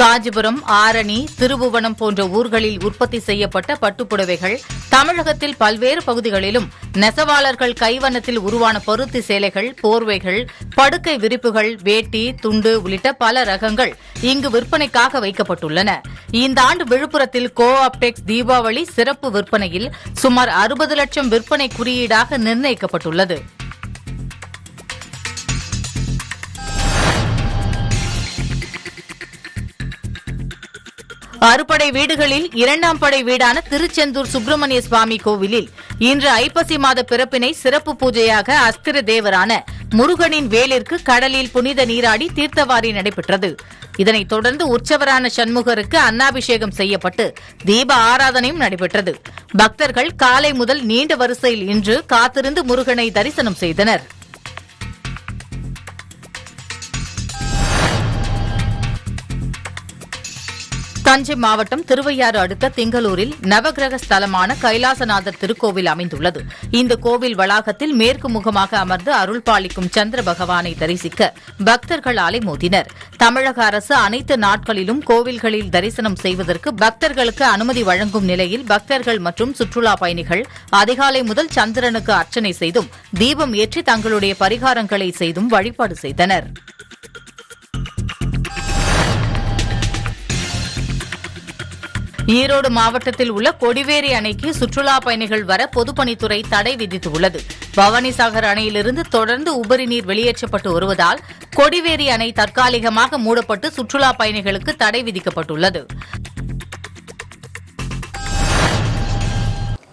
காஞ்சிபுரம் ஆரணி திருபுவனம் போன்ற ஊர்களில் உற்பத்தி செய்யப்பட்ட பட்டுப்புடவைகள் தமிழகத்தில் பல்வேறு பகுதிகளிலும் நெசவாளர்கள் கைவண்ணத்தில் உருவான பருத்தி சேலைகள் போர்வைகள் படுக்கை விரிப்புகள் வேட்டி துண்டு உள்ளிட்ட பல ரகங்கள் இங்கு விற்பனைக்காக வைக்கப்பட்டுள்ளன. இந்த ஆண்டு விழுப்புரத்தில் கோ ஆப்டெக்ஸ் தீபாவளி சிறப்பு விற்பனையில் சுமார் அறுபது லட்சம் விற்பனை குறியீடு குறியீடாக நிர்ணயிக்கப்பட்டுள்ளது. அறுபடை வீடுகளில் இரண்டாம் படை வீடான திருச்செந்தூர் சுப்பிரமணிய சுவாமி கோவிலில் இன்று ஐப்பசி மாத பிறப்பினை சிறப்பு பூஜையாக அஸ்திர தேவரான முருகனின் வேலிற்கு கடலில் புனித நீராடி தீர்த்தவாரி நடைபெற்றது. இதனைத் தொடர்ந்து உற்சவரான சண்முகருக்கு அன்னாபிஷேகம் செய்யப்பட்டு தீப ஆராதனையும் நடைபெற்றது. பக்தர்கள் காலை முதல் நீண்ட வரிசையில் இன்று காத்திருந்து முருகனை தரிசனம் செய்தனர். தஞ்சை மாவட்டம் திருவையாறு அடுத்த திங்களூரில் நவகிரக ஸ்தலமான கைலாசநாதர் திருக்கோவில் அமைந்துள்ளது. இந்த கோவில் வளாகத்தில் மேற்கு முகமாக அமர்ந்து அருள்பாலிக்கும் சந்திர பகவானை தரிசிக்க பக்தர்கள் அலைமோதினர். தமிழக அரசு அனைத்து நாட்களிலும் கோவில்களில் தரிசனம் செய்வதற்கு பக்தர்களுக்கு அனுமதி வழங்கும் நிலையில் பக்தர்கள் மற்றும் சுற்றுலா பயணிகள் அதிகாலை முதல் சந்திரனுக்கு அர்ச்சனை செய்தும் தீபம் ஏற்றி தங்களுடைய பரிகாரங்களை செய்தும் வழிபாடு செய்தனர். ஈரோடு மாவட்டத்தில் உள்ள கொடிவேரி அணைக்கு சுற்றுலா பயணிகள் வர பொதுப்பணித்துறை தடை விதித்துள்ளது. பவானிசாகர் அணையிலிருந்து தொடர்ந்து உபரி நீர் வெளியேற்றப்பட்டு வருவதால் கொடிவேரி அணை தற்காலிகமாக மூடப்பட்டு சுற்றுலா பயணிகளுக்கு தடை விதிக்கப்பட்டுள்ளது.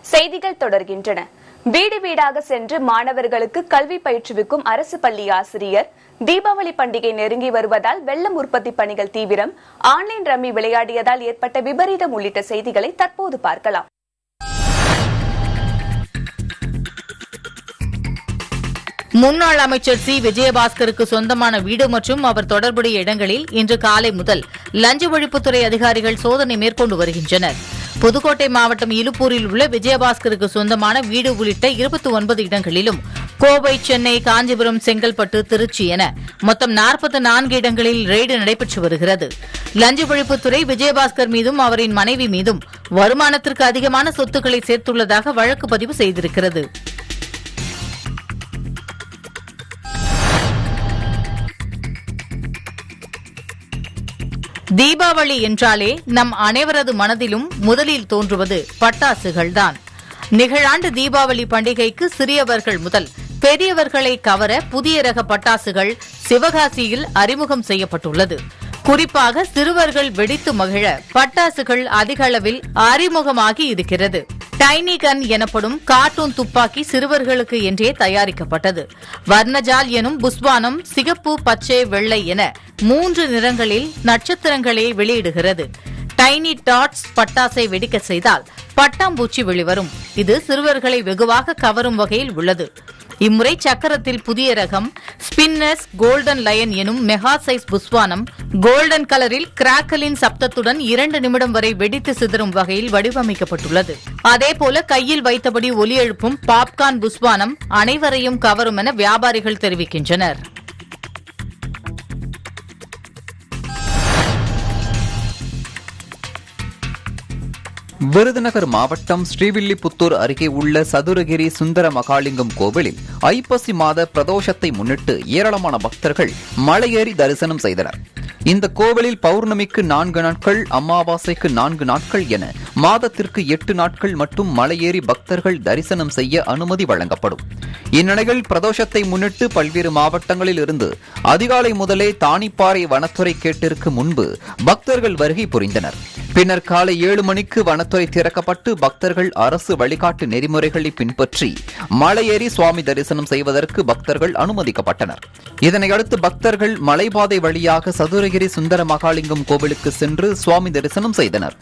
செய்திகள் தொடர்கின்றன. வீடு வீடாக சென்று மாணவர்களுக்கு கல்வி பயிற்றுவிக்கும் அரசு பள்ளி ஆசிரியர். தீபாவளி பண்டிகை நெருங்கி வருவதால் வெள்ளம் உற்பத்தி பணிகள் தீவிரம். ஆன்லைன் ரம்மி விளையாடியதால் ஏற்பட்ட விபரீதம் உள்ளிட்ட செய்திகளை தற்போது பார்க்கலாம். முன்னாள் அமைச்சர் சி. விஜயபாஸ்கருக்கு சொந்தமான வீடு மற்றும் அவர் தொடர்புடைய இடங்களில் இன்று காலை முதல் லஞ்ச ஒழிப்புத்துறை அதிகாரிகள் சோதனை மேற்கொண்டு வருகின்றனர். புதுக்கோட்டை மாவட்டம் இலுப்பூரில் உள்ள விஜயபாஸ்கருக்கு சொந்தமான வீடு உள்ளிட்ட இருபத்தி ஒன்பது இடங்களிலும் கோவை சென்னை காஞ்சிபுரம் செங்கல்பட்டு திருச்சி என மொத்தம் நாற்பத்தி நான்கு இடங்களில் ரெய்டு நடைபெற்று வருகிறது. லஞ்ச ஒழிப்புத்துறை விஜயபாஸ்கர் மீதும் அவரின் மனைவி மீதும் வருமானத்திற்கு அதிகமான சொத்துக்களை சேர்த்துள்ளதாக வழக்கு பதிவு செய்திருக்கிறது. தீபாவளி என்றாலே நம் அனைவரது மனதிலும் முதலில் தோன்றுவது பட்டாசுகள்தான். நிகழாண்டு தீபாவளி பண்டிகைக்கு சிறியவர்கள் முதல் பெரியவர்களை கவர புதிய ரக பட்டாசுகள் சிவகாசியில் அறிமுகம் செய்யப்பட்டுள்ளது. குறிப்பாக சிறுவர்கள் வெடித்து மகிழ பட்டாசுகள் அதிக அளவில் அறிமுகமாகி இருக்கிறது. டைனி கன் எனப்படும் கார்ட்டூன் துப்பாக்கி சிறுவர்களுக்கு என்றே தயாரிக்கப்பட்டது. வர்ணஜால் எனும் புஸ்வானம் சிகப்பு பச்சை வெள்ளை என மூன்று நிறங்களில் நட்சத்திரங்களை வெளியிடுகிறது. டைனி டாட்ஸ் பட்டாசை வெடிக்க செய்தால் பட்டாம்பூச்சி வெளிவரும். இது சிறுவர்களை வெகுவாக கவரும் வகையில் உள்ளது. இம்முறை சக்கரத்தில் புதிய ரகம் ஸ்பின்னஸ் கோல்டன் லயன் எனும் மெகா சைஸ் புஸ்வானம் கோல்டன் கலரில் கிராக்கலின் சப்தத்துடன் இரண்டு நிமிடம் வரை வெடித்து சிதறும் வகையில் வடிவமைக்கப்பட்டுள்ளது. அதேபோல கையில் வைத்தபடி ஒலி எழுப்பும் பாப்கார்ன் புஸ்வானம் அனைவரையும் கவரும் என வியாபாரிகள் தெரிவிக்கின்றனர். விருதுநகர் மாவட்டம் ஸ்ரீவில்லிபுத்தூர் அருகே உள்ள சதுரகிரி சுந்தர மகாலிங்கம் கோவிலில் ஐப்பசி மாத பிரதோஷத்தை முன்னிட்டு ஏராளமான பக்தர்கள் மலையேறி தரிசனம் செய்தனர். இந்த கோவிலில் பௌர்ணமிக்கு நான்கு நாட்கள் அமாவாசைக்கு நான்கு நாட்கள் என மாதத்திற்கு எட்டு நாட்கள் மட்டும் மலையேறி பக்தர்கள் தரிசனம் செய்ய அனுமதி வழங்கப்படும். இந்நிலையில் பிரதோஷத்தை முன்னிட்டு பல்வேறு மாவட்டங்களில் இருந்து அதிகாலை முதலே தானிப்பாறை வனத்துறை கேட்டிற்கு முன்பு பக்தர்கள் வருகை புரிந்தனர். பின்னர் காலை ஏழு மணிக்கு வனத்துறை திறக்கப்பட்டு பக்தர்கள் அரசு வழிகாட்டு நெறிமுறைகளை பின்பற்றி மலையேறி சுவாமி தரிசனம் செய்வதற்கு பக்தர்கள் அனுமதிக்கப்பட்டனர். இதனையடுத்து பக்தர்கள் மலைபாதை வழியாக சதுரகிரி சுந்தர மகாலிங்கம் கோவிலுக்கு சென்று சுவாமி தரிசனம் செய்தனர்.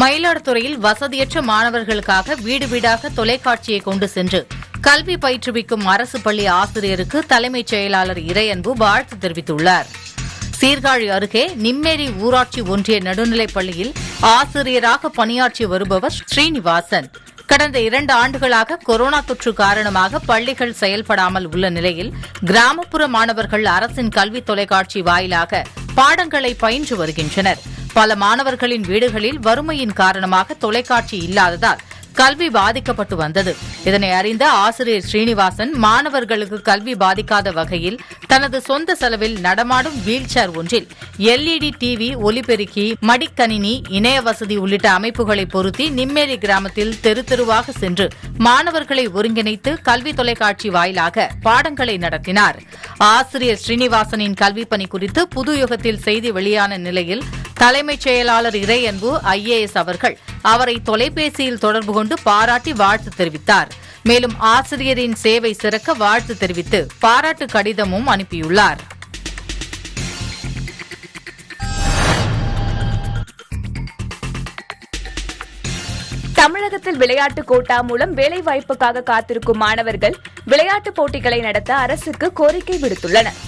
மயிலாடுதுறையில் வசதியற்ற மாணவர்களுக்காக வீடு வீடாக தொலைக்காட்சியை கொண்டு சென்று கல்வி பயிற்றுவிக்கும் அரசு பள்ளி ஆசிரியருக்கு தலைமைச் செயலாளர் இறையன்பு வாழ்த்து தெரிவித்துள்ளார். சீர்காழி அருகே நிம்மேரி ஊராட்சி ஒன்றிய நடுநிலைப் பள்ளியில் ஆசிரியராக பணியாற்றி வருபவர் ஸ்ரீனிவாசன். கடந்த இரண்டு ஆண்டுகளாக கொரோனா தொற்று காரணமாக பள்ளிகள் செயல்படாமல் உள்ள நிலையில் கிராமப்புற மாணவர்கள் அரசின் கல்வி தொலைக்காட்சி வாயிலாக பாடங்களை பயின்று வருகின்றனர். பல மாணவர்களின் வீடுகளில் வறுமையின் காரணமாக தொலைக்காட்சி இல்லாததால் கல்வி பாதிக்கப்பட்டு வந்தது. இதனை அறிந்த ஆசிரியர் ஸ்ரீனிவாசன் மாணவர்களுக்கு கல்வி பாதிக்காத வகையில் தனது சொந்த செலவில் நடமாடும் வீல் சேர் ஒன்றில் எல்இடி டிவி ஒலிபெருக்கி மடிக்கணினி இணைய வசதி உள்ளிட்ட அமைப்புகளை பொருத்தி நிம்மேரி கிராமத்தில் தெரு தெருவாக சென்று மாணவர்களை ஒருங்கிணைத்து கல்வி தொலைக்காட்சி வாயிலாக பாடங்களை நடத்தினார். ஆசிரியர் ஸ்ரீனிவாசனின் கல்வி பணி குறித்து புது யுகத்தில் செய்தி வெளியான நிலையில் தலைமைச் செயலாளர் இறையன்பு ஐஏஎஸ் அவர்கள் அவரை தொலைபேசியில் தொடர்பு கொண்டு பாராட்டி வாழ்த்து தெரிவித்தார். மேலும் ஆசிரியரின் சேவை சிறக்க வாழ்த்து தெரிவித்து பாராட்டு கடிதமும் அனுப்பியுள்ளார். தமிழகத்தில் விளையாட்டு கோட்டா மூலம் வேலை வாய்ப்புக்காக காத்திருக்கும் மாணவர்கள் விளையாட்டுப் போட்டிகளை நடத்த அரசுக்கு கோரிக்கை விடுத்துள்ளனர்.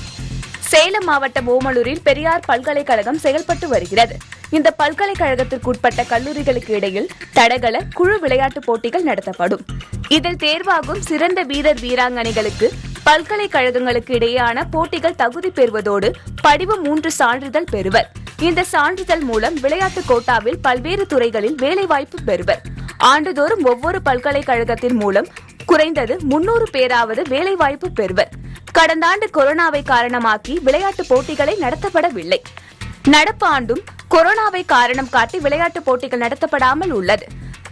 சேலம் மாவட்டம் ஓமலூரில் பெரியார் பல்கலைக்கழகம் செயல்பட்டு வருகிறது. இந்த பல்கலைக்கழகத்திற்குட்பட்ட கல்லூரிகளுக்கு இடையில் தடகள குழு விளையாட்டுப் போட்டிகள் நடத்தப்படும். இதில் தேர்வாகும் சிறந்த வீரர் வீராங்கனைகளுக்கு பல்கலைக்கழகங்களுக்கு இடையேயான போட்டிகள் தகுதி பெறுவதோடு படிவு மூன்று சான்றிதழ் பெறுவர். இந்த சான்றிதழ் மூலம் விளையாட்டு கோட்டாவில் பல்வேறு துறைகளில் வேலைவாய்ப்பு பெறுவர். ஆண்டுதோறும் ஒவ்வொரு பல்கலைக்கழகத்தின் மூலம் குறைந்தது முன்னூறு பேராவது வேலைவாய்ப்பு பெறுவர். கடந்த ஆண்டு கொரோனாவை காரணமாக்கி விளையாட்டு போட்டிகளை நடத்தப்படவில்லை. நடப்பு ஆண்டும் கொரோனாவை காரணம் காட்டி விளையாட்டு போட்டிகள் நடத்தப்படாமல் உள்ளது.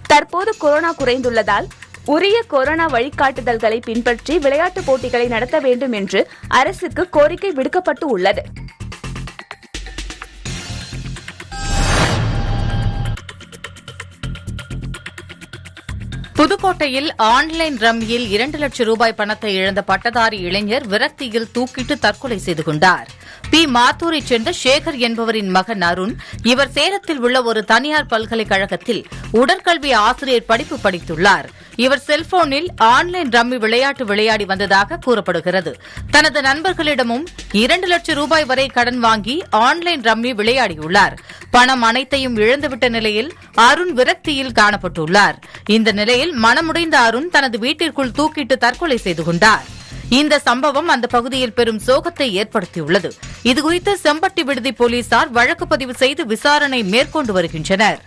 தற்போது கொரோனா குறைந்துள்ளதால் உரிய கொரோனா வழிகாட்டுதல்களை பின்பற்றி விளையாட்டு போட்டிகளை நடத்த வேண்டும் என்று அரசுக்கு கோரிக்கை விடுக்கப்பட்டு உள்ளது. புதுக்கோட்டையில் ஆன்லைன் ரம்மியில் இரண்டு லட்சம் ரூபாய் பணத்தை இழந்த பட்டதாரி இளைஞர் விரக்தியில் தூக்கிட்டு தற்கொலை செய்து கொண்டார். பி. மாத்தூரைச் சேர்ந்த சேகர் என்பவரின் மகன் அருண் இவர் சேலத்தில் உள்ள ஒரு தனியார் பல்கலைக்கழகத்தில் உடற்கல்வி ஆசிரியர் படிப்பு படித்துள்ளார். இவர் செல்போனில் ஆன்லைன் ரம்மி விளையாட்டு விளையாடி வந்ததாக கூறப்படுகிறது. தனது நண்பர்களிடமும் இரண்டு லட்சம் ரூபாய் வரை கடன் வாங்கி ஆன்லைன் ரம்மி விளையாடியுள்ளார். பணம் அனைத்தையும் இழந்துவிட்ட நிலையில் அருண் விரக்தியில் காணப்பட்டுள்ளார். இந்த நிலையில் மனமுடைந்த அருண் தனது வீட்டிற்குள் தூக்கிட்டு தற்கொலை செய்து கொண்டார். இந்த சம்பவம் அந்த பகுதியில் பெரும் சோகத்தை ஏற்படுத்தியுள்ளது. இதுகுறித்து செம்பட்டி விடுதி போலீசார் வழக்கு பதிவு செய்து விசாரணை மேற்கொண்டு வருகின்றனர்.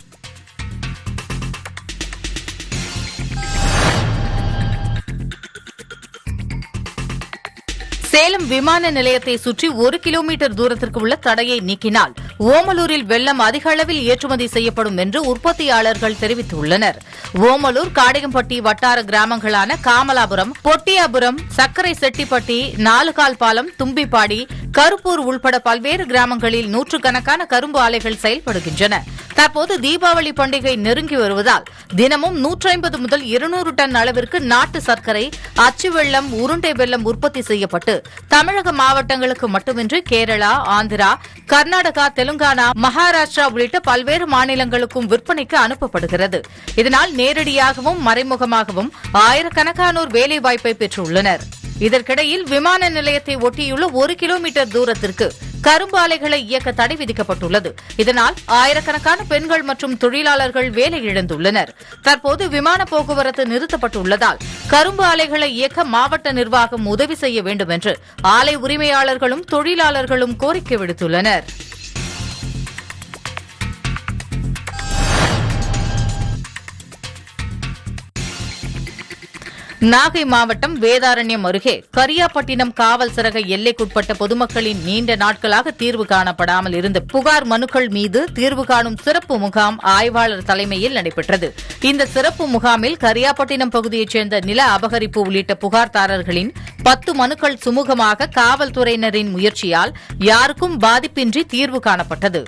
சேலம் விமான நிலையத்தை சுற்றி ஒரு கிலோமீட்டர் தூரத்திற்கு உள்ள தடையை நீக்கினால் ஓமலூரில் வெள்ளம் அதிக அளவில் ஏற்றுமதி செய்யப்படும் என்று உற்பத்தியாளர்கள் தெரிவித்துள்ளனர். ஓமலூர் காடையம்பட்டி வட்டார கிராமங்களான காமலாபுரம் பொட்டியாபுரம் சக்கரை செட்டிப்பட்டி நாலுகால் பாலம் தும்பிப்பாடி கருப்பூர் உள்பட பல்வேறு கிராமங்களில் நூற்றுக்கணக்கான கரும்பு ஆலைகள் செயல்படுகின்றன. தற்போது தீபாவளி பண்டிகை நெருங்கி வருவதால் தினமும் நூற்றி ஐம்பது முதல் இருநூறு டன் அளவிற்கு நாட்டு சர்க்கரை அச்சு வெள்ளம் உருண்டை வெள்ளம் உற்பத்தி செய்யப்பட்டு தமிழக மாவட்டங்களுக்கு மட்டுமின்றி கேரளா ஆந்திரா கர்நாடகா தெலுங்கானா மகாராஷ்டிரா உள்ளிட்ட பல்வேறு மாநிலங்களுக்கும் விற்பனைக்கு அனுப்பப்படுகிறது. இதனால் நேரடியாகவும் மறைமுகமாகவும் ஆயிரக்கணக்கானோர் வேலைவாய்ப்பை பெற்றுள்ளனர். இதற்கிடையில் விமான நிலையத்தை ஒட்டியுள்ள ஒரு கிலோமீட்டர் தூரத்திற்கு கரும்பு ஆலைகளை இயக்க தடை விதிக்கப்பட்டுள்ளது. இதனால் ஆயிரக்கணக்கான பெண்கள் மற்றும் தொழிலாளர்கள் வேலை இழந்துள்ளனர் தற்போது விமான போக்குவரத்து நிறுத்தப்பட்டுள்ளதால் கரும்பு ஆலைகளை இயக்க மாவட்ட நிர்வாகம் உதவி செய்ய வேண்டும் என்று ஆலை உரிமையாளர்களும் தொழிலாளர்களும் கோரிக்கை விடுத்துள்ளனர். நாகை மாவட்டம் வேதாரண்யம் அருகே கரியாப்பட்டினம் காவல் சரக எல்லைக்குட்பட்ட பொதுமக்களின் நீண்ட நாட்களாக தீர்வு காணப்படாமல் இருந்த புகார் மனுக்கள் மீது தீர்வு காணும் சிறப்பு முகாம் ஆய்வாளர் தலைமையில் நடைபெற்றது. இந்த சிறப்பு முகாமில் கரியாப்பட்டினம் பகுதியைச் சேர்ந்த நில அபகரிப்பு உள்ளிட்ட புகார்தாரர்களின் பத்து மனுக்கள் சுமூகமாக காவல்துறையினரின் முயற்சியால் யாருக்கும் பாதிப்பின்றி தீர்வு காணப்பட்டது.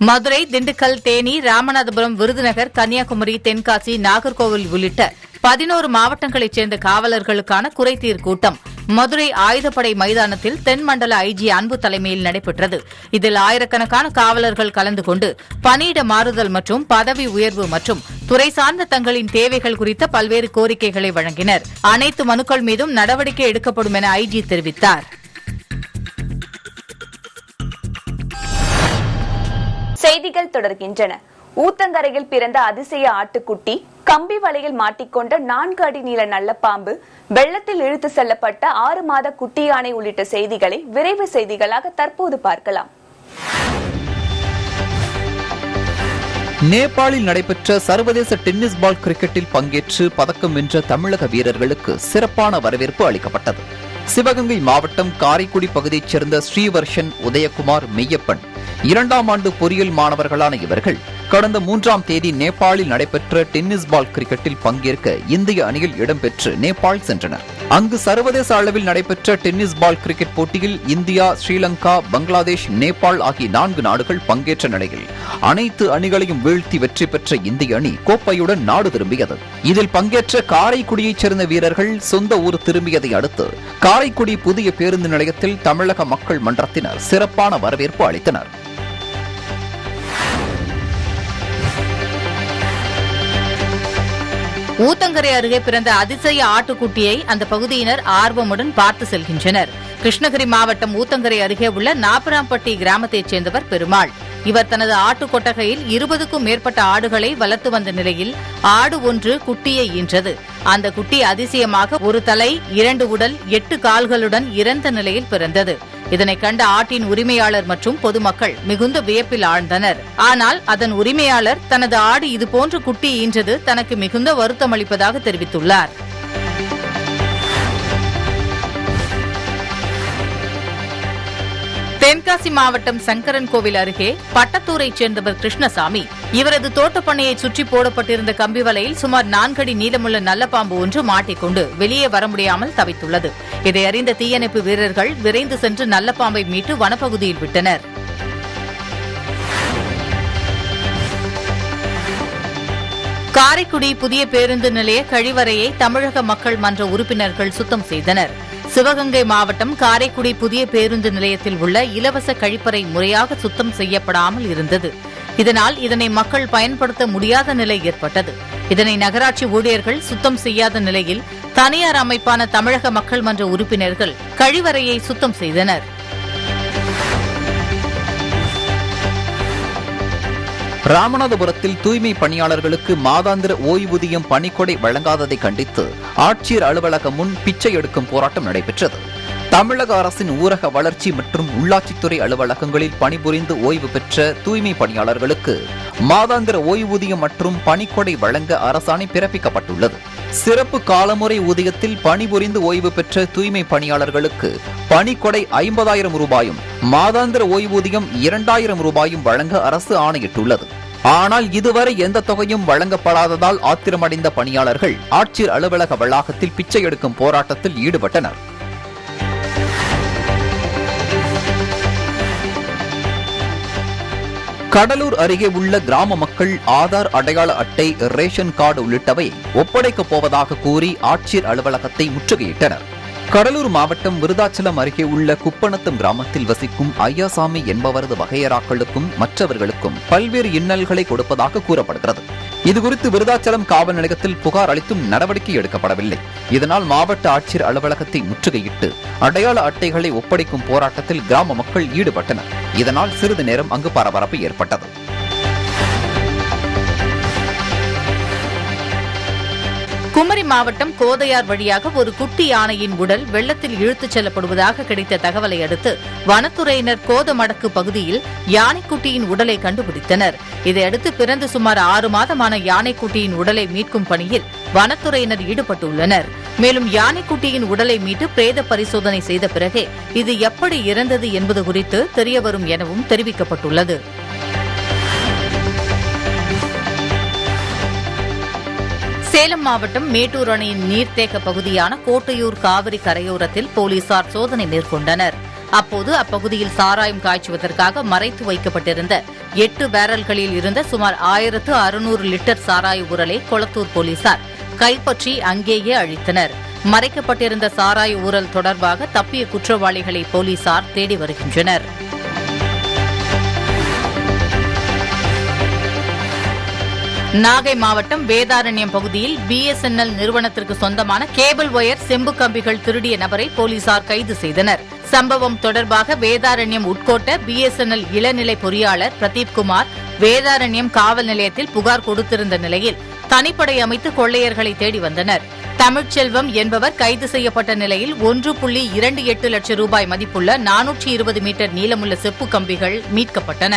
மதுரை திண்டுக்கல் தேனி ராமநாதபுரம் விருதுநகர் கன்னியாகுமரி தென்காசி நாகர்கோவில் உள்ளிட்ட பதினோரு மாவட்டங்களைச் சேர்ந்த காவலர்களுக்கான குறைதீர் கூட்டம் மதுரை ஆயுதப்படை மைதானத்தில் தென்மண்டல ஐஜி அன்பு தலைமையில் நடைபெற்றது. இதில் ஆயிரக்கணக்கான காவலர்கள் கலந்து கொண்டு பணியிட மாறுதல் மற்றும் பதவி உயர்வு மற்றும் துறை சார்ந்த தங்களின் தேவைகள் குறித்த பல்வேறு கோரிக்கைகளை வழங்கினர். அனைத்து மனுக்கள் மீதும் நடவடிக்கை எடுக்கப்படும் என ஐஜி தெரிவித்தார். செய்திகள் தொடர்கின்றன. ஊத்தங்கரையில் பிறந்த அதிசய ஆட்டுக்குட்டி கம்பி வலையில் மாட்டிக்கொண்ட நான்கு அடி நீள நல்ல பாம்பு வெள்ளத்தில் இழுத்து செல்லப்பட்ட ஆறு மாத குட்டி யானை உள்ளிட்ட செய்திகளை விரைவு செய்திகளாக தற்போது பார்க்கலாம். நேபாளில் நடைபெற்ற சர்வதேச டென்னிஸ் பால் கிரிக்கெட்டில் பங்கேற்று பதக்கம் வென்ற தமிழக வீரர்களுக்கு சிறப்பான வரவேற்பு அளிக்கப்பட்டது. சிவகங்கை மாவட்டம் காரைக்குடி பகுதியைச் சேர்ந்த ஸ்ரீவர்ஷன் உதயகுமார் மெய்யப்பன். இரண்டாம் ஆண்டு பொறியியல் மாணவர்களான இவர்கள் கடந்த மூன்றாம் தேதி நேபாளில் நடைபெற்ற டென்னிஸ் பால் கிரிக்கெட்டில் பங்கேற்க இந்திய அணியில் இடம்பெற்று நேபாள் சென்றனர் அங்கு சர்வதேச அளவில் நடைபெற்ற டென்னிஸ் பால் கிரிக்கெட் போட்டியில் இந்தியா ஸ்ரீலங்கா பங்களாதேஷ் நேபாள் ஆகிய நான்கு நாடுகள் பங்கேற்ற நிலையில் அனைத்து அணிகளையும் வீழ்த்தி வெற்றி பெற்ற இந்திய அணி கோப்பையுடன் நாடு திரும்பியது. இதில் பங்கேற்ற காரைக்குடியைச் சேர்ந்த வீரர்கள் சொந்த ஊர் திரும்பியதை அடுத்து காரைக்குடி புதிய பேருந்து நிலையத்தில் தமிழக மக்கள் மன்றத்தினர் சிறப்பான வரவேற்பு அளித்தனர். ஊத்தங்கரை அருகே பிறந்த அதிசய ஆட்டுக்குட்டியை அந்த பகுதியினர் ஆர்வமுடன் பார்த்து செல்கின்றனர். கிருஷ்ணகிரி மாவட்டம் ஊத்தங்கரை அருகே உள்ள நாப்பராம்பட்டி கிராமத்தைச் சேர்ந்தவர் பெருமாள். இவர் தனது ஆட்டு கொட்டகையில் இருபதுக்கும் மேற்பட்ட ஆடுகளை வளர்த்து வந்த நிலையில் ஆடு ஒன்று குட்டியை ஈன்றது. அந்த குட்டி அதிசயமாக ஒரு தலை இரண்டு உடல் எட்டு கால்களுடன் இறந்த நிலையில் பிறந்தது. இதனை கண்ட ஆட்டின் உரிமையாளர் மற்றும் பொதுமக்கள் மிகுந்த வியப்பில் ஆழ்ந்தனர். ஆனால் அதன் உரிமையாளர் தனது ஆடு இதுபோன்று குட்டி ஈன்றது தனக்கு மிகுந்த வருத்தமளிப்பதாக தெரிவித்துள்ளார். தென்காசி மாவட்டம் சங்கரன் கோவில் அருகே பட்டத்தூரைச் சேர்ந்தவர் கிருஷ்ணசாமி இவரது தோட்டப்பண்ணையை சுற்றி போடப்பட்டிருந்த கம்பி வலையில் சுமார் நான்கடி நீளமுள்ள நல்ல பாம்பு ஒன்று மாட்டிக்கொண்டு வெளியே வர முடியாமல் தவித்துள்ளது. இதை அறிந்த தீயணைப்பு வீரர்கள் விரைந்து சென்று நல்ல பாம்பை மீட்டு வனப்பகுதியில் விட்டனர். காரைக்குடி புதிய பேருந்து நிலைய கழிவறையை தமிழக மக்கள் மன்ற உறுப்பினர்கள் சுத்தம் செய்தனர். சிவகங்கை மாவட்டம் காரைக்குடி புதிய பேருந்து நிலையத்தில் உள்ள இலவச கழிப்பறை முறையாக சுத்தம் செய்யப்படாமல் இருந்தது. இதனால் இதனை மக்கள் பயன்படுத்த முடியாத நிலை ஏற்பட்டது. இதனை நகராட்சி ஊழியர்கள் சுத்தம் செய்யாத நிலையில் தனியார் அமைப்பான தமிழக மக்கள் மன்ற உறுப்பினர்கள் கழிவறையை சுத்தம் செய்தனர். ராமநாதபுரத்தில் தூய்மை பணியாளர்களுக்கு மாதாந்திர ஓய்வூதியம் பணிக்கொடை வழங்காததை கண்டித்து ஆட்சியர் அலுவலகம் முன் பிச்சை எடுக்கும் போராட்டம் நடைபெற்றது. தமிழக அரசின் ஊரக வளர்ச்சி மற்றும் உள்ளாட்சித்துறை அலுவலகங்களில் பணிபுரிந்து ஓய்வு பெற்ற தூய்மை பணியாளர்களுக்கு மாதாந்திர ஓய்வூதியம் மற்றும் பணிக்கொடை வழங்க அரசாணை பிறப்பிக்கப்பட்டுள்ளது. சிறப்பு காலமுறை ஊதியத்தில் பணிபுரிந்து ஓய்வு பெற்ற தூய்மை பணியாளர்களுக்கு பணிக்கொடை ஐம்பதாயிரம் ரூபாயும் மாதாந்திர ஓய்வூதியம் இரண்டாயிரம் ரூபாயும் வழங்க அரசு ஆணையிட்டுள்ளது. ஆனால் இதுவரை எந்த தொகையும் வழங்கப்படாததால் ஆத்திரமடைந்த பணியாளர்கள் ஆட்சியர் அலுவலக வளாகத்தில் பிச்சை எடுக்கும் போராட்டத்தில் ஈடுபட்டனர். கடலூர் அருகே உள்ள கிராம மக்கள் ஆதார் அடையாள அட்டை ரேஷன் கார்டு உள்ளிட்டவை ஒப்படைக்கப் போவதாக கூறி ஆட்சியர் அலுவலகத்தை முற்றுகையிட்டனர். கடலூர் மாவட்டம் விருதாச்சலம் அருகே உள்ள குப்பணத்தம் கிராமத்தில் வசிக்கும் ஐயாசாமி என்பவரது வகையராக்களுக்கும் மற்றவர்களுக்கும் பல்வேறு இன்னல்களை கொடுப்பதாக கூறப்படுகிறது. இதுகுறித்து விருதாச்சலம் காவல் நிலையத்தில் புகார் அளித்தும் நடவடிக்கை எடுக்கப்படவில்லை. இதனால் மாவட்ட ஆட்சியர் அலுவலகத்தை முற்றுகையிட்டு அடையாள அட்டைகளை ஒப்படைக்கும் போராட்டத்தில் கிராம மக்கள் ஈடுபட்டனர். இதனால் சிறிது நேரம் அங்கு பரபரப்பு ஏற்பட்டது. குமரி மாவட்டம் கோதையார் வழியாக ஒரு குட்டி யானையின் உடல் வெள்ளத்தில் இழுத்துச் செல்லப்படுவதாக கிடைத்த தகவலை அடுத்து வனத்துறையினர் கோதமடக்கு பகுதியில் யானைக்குட்டியின் உடலை கண்டுபிடித்தனர். இதையடுத்து பிறந்து சுமார் ஆறு மாதமான யானைக்குட்டியின் உடலை மீட்கும் பணியில் வனத்துறையினர் ஈடுபட்டுள்ளனர். மேலும் யானைக்குட்டியின் உடலை மீட்டு பிரேத பரிசோதனை செய்த பிறகே இது எப்படி இறந்தது என்பது குறித்து தெரியவரும் எனவும் தெரிவிக்கப்பட்டுள்ளது. சேலம் மாவட்டம் மேட்டூர் அணையின் நீர்த்தேக்க பகுதியான கோட்டையூர் காவிரி கரையோரத்தில் போலீசார் சோதனை மேற்கொண்டனர். அப்போது அப்பகுதியில் சாராயம் காய்ச்சுவதற்காக மறைத்து வைக்கப்பட்டிருந்த எட்டு பேரல்களில் இருந்த சுமார் ஆயிரத்து அறுநூறு லிட்டர் சாராய உரலை கொளத்தூர் போலீசார் கைப்பற்றி அங்கேயே அழித்தனர். மறைக்கப்பட்டிருந்த சாராய ஊரல் தொடர்பாக தப்பிய குற்றவாளிகளை போலீசார் தேடி வருகின்றனர். நாகை மாவட்டம் வேதாரண்யம் பகுதியில் பிஎஸ்என்எல் நிறுவனத்திற்கு சொந்தமான கேபிள் ஒயர் செம்பு கம்பிகள் திருடிய நபரை போலீசார் கைது செய்தனர். சம்பவம் தொடர்பாக வேதாரண்யம் உட்கோட்ட பிஎஸ்என்எல் இளநிலை பொறியாளர் பிரதீப் குமார் வேதாரண்யம் காவல் நிலையத்தில் புகார் கொடுத்திருந்த நிலையில் தனிப்படை அமைத்து கொள்ளையர்களை தேடி வந்தனர். தமிழ்ச்செல்வம் என்பவர் கைது செய்யப்பட்ட நிலையில் ஒன்று புள்ளி இரண்டு எட்டு லட்சம் ரூபாய் மதிப்புள்ள நானூற்றி இருபது மீட்டர் நீளமுள்ள செப்பு கம்பிகள் மீட்கப்பட்டன.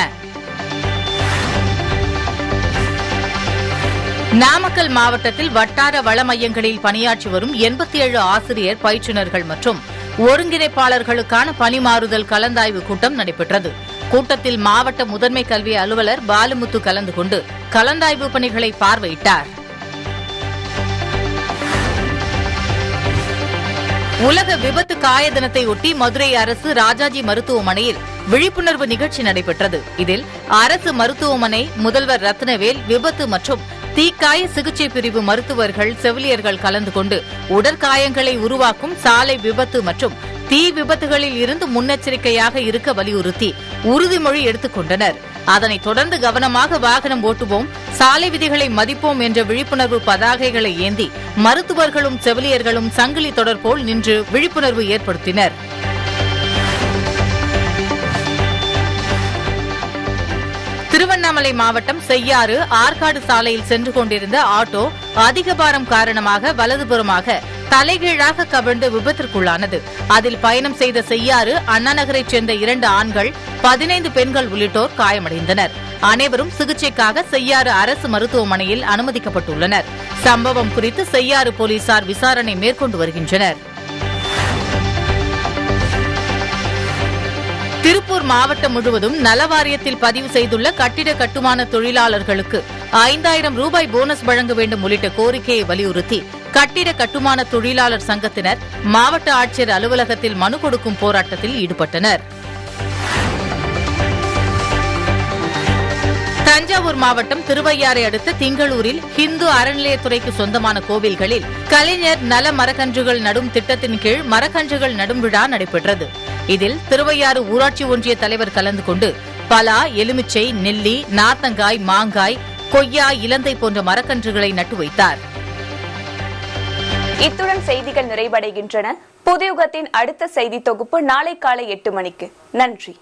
நாமக்கல் மாவட்டத்தில் வட்டார வள மையங்களில் பணியாற்றி வரும் எண்பத்தி ஏழு ஆசிரியர் பயிற்றுநர்கள் மற்றும் ஒருங்கிணைப்பாளர்களுக்கான பணிமாறுதல் கலந்தாய்வு கூட்டம் நடைபெற்றது. கூட்டத்தில் மாவட்ட முதன்மை கல்வி அலுவலர் பாலுமுத்து கலந்து கொண்டு கலந்தாய்வு பணிகளை பார்வையிட்டார். உலக விபத்து காய தினத்தை ஒட்டி மதுரை அரசு ராஜாஜி மருத்துவமனையில் விழிப்புணர்வு நிகழ்ச்சி நடைபெற்றது. இதில் அரசு மருத்துவமனை முதல்வர் ரத்னவேல் விபத்து மற்றும் தீக்காய சிகிச்சை பிரிவு மருத்துவர்கள் செவிலியர்கள் கலந்து கொண்டு உடற்காயங்களை உருவாக்கும் சாலை விபத்து மற்றும் தீ விபத்துகளில் இருந்து முன்னெச்சரிக்கையாக இருக்க வலியுறுத்தி உறுதிமொழி எடுத்துக் கொண்டனர். அதனைத் தொடர்ந்து கவனமாக வாகனம் ஓட்டுவோம் சாலை விதிகளை மதிப்போம் என்ற விழிப்புணர்வு பதாகைகளை ஏந்தி மருத்துவர்களும் செவிலியர்களும் சங்கிலி தொடர் போல் நின்று விழிப்புணர்வு ஏற்படுத்தினர். திருவண்ணாமலை மாவட்டம் செய்யாறு ஆற்காடு சாலையில் சென்று கொண்டிருந்த ஆட்டோ அதிக பாரம் காரணமாக வலதுபுறமாக தலைகீழாக கவிழ்ந்து விபத்திற்குள்ளானது. அதில் பயணம் செய்த செய்யாறு அண்ணாநகரைச் சேர்ந்த இரண்டு ஆண்கள் பதினைந்து பெண்கள் உள்ளிட்டோர் காயமடைந்தனர். அனைவரும் சிகிச்சைக்காக செய்யாறு அரசு மருத்துவமனையில் அனுமதிக்கப்பட்டுள்ளனர். சம்பவம் குறித்து செய்யாறு போலீசார் விசாரணை மேற்கொண்டு வருகின்றனர். திருப்பூர் மாவட்டம் முழுவதும் நல வாரியத்தில் பதிவு செய்துள்ள கட்டிட கட்டுமான தொழிலாளர்களுக்கு ஐந்தாயிரம் ரூபாய் போனஸ் வழங்க வேண்டும் உள்ளிட்ட கோரிக்கையை வலியுறுத்தி கட்டிட கட்டுமான தொழிலாளர் சங்கத்தினர் மாவட்ட ஆட்சியர் அலுவலகத்தில் மனு கொடுக்கும் போராட்டத்தில் ஈடுபட்டனர். தஞ்சாவூர் மாவட்டம் திருவையாறை அடுத்த திங்களூரில் ஹிந்து அறநிலையத்துறைக்கு சொந்தமான கோவில்களில் கலைஞர் நல மரக்கன்றுகள் நடும் திட்டத்தின் கீழ் மரக்கன்றுகள் நடும் விழா நடைபெற்றது. இதில் திருவையாறு ஊராட்சி ஒன்றிய தலைவர் கலந்து கொண்டு பலா எலுமிச்சை நெல்லி நாத்தங்காய் மாங்காய் கொய்யா இலந்தை போன்ற மரக்கன்றுகளை நட்டு வைத்தார். இத்துடன் செய்திகள் நிறைவடைகின்றன. புதியுகத்தின் அடுத்த செய்தி தொகுப்பு நாளை காலை எட்டு மணிக்கு. நன்றி.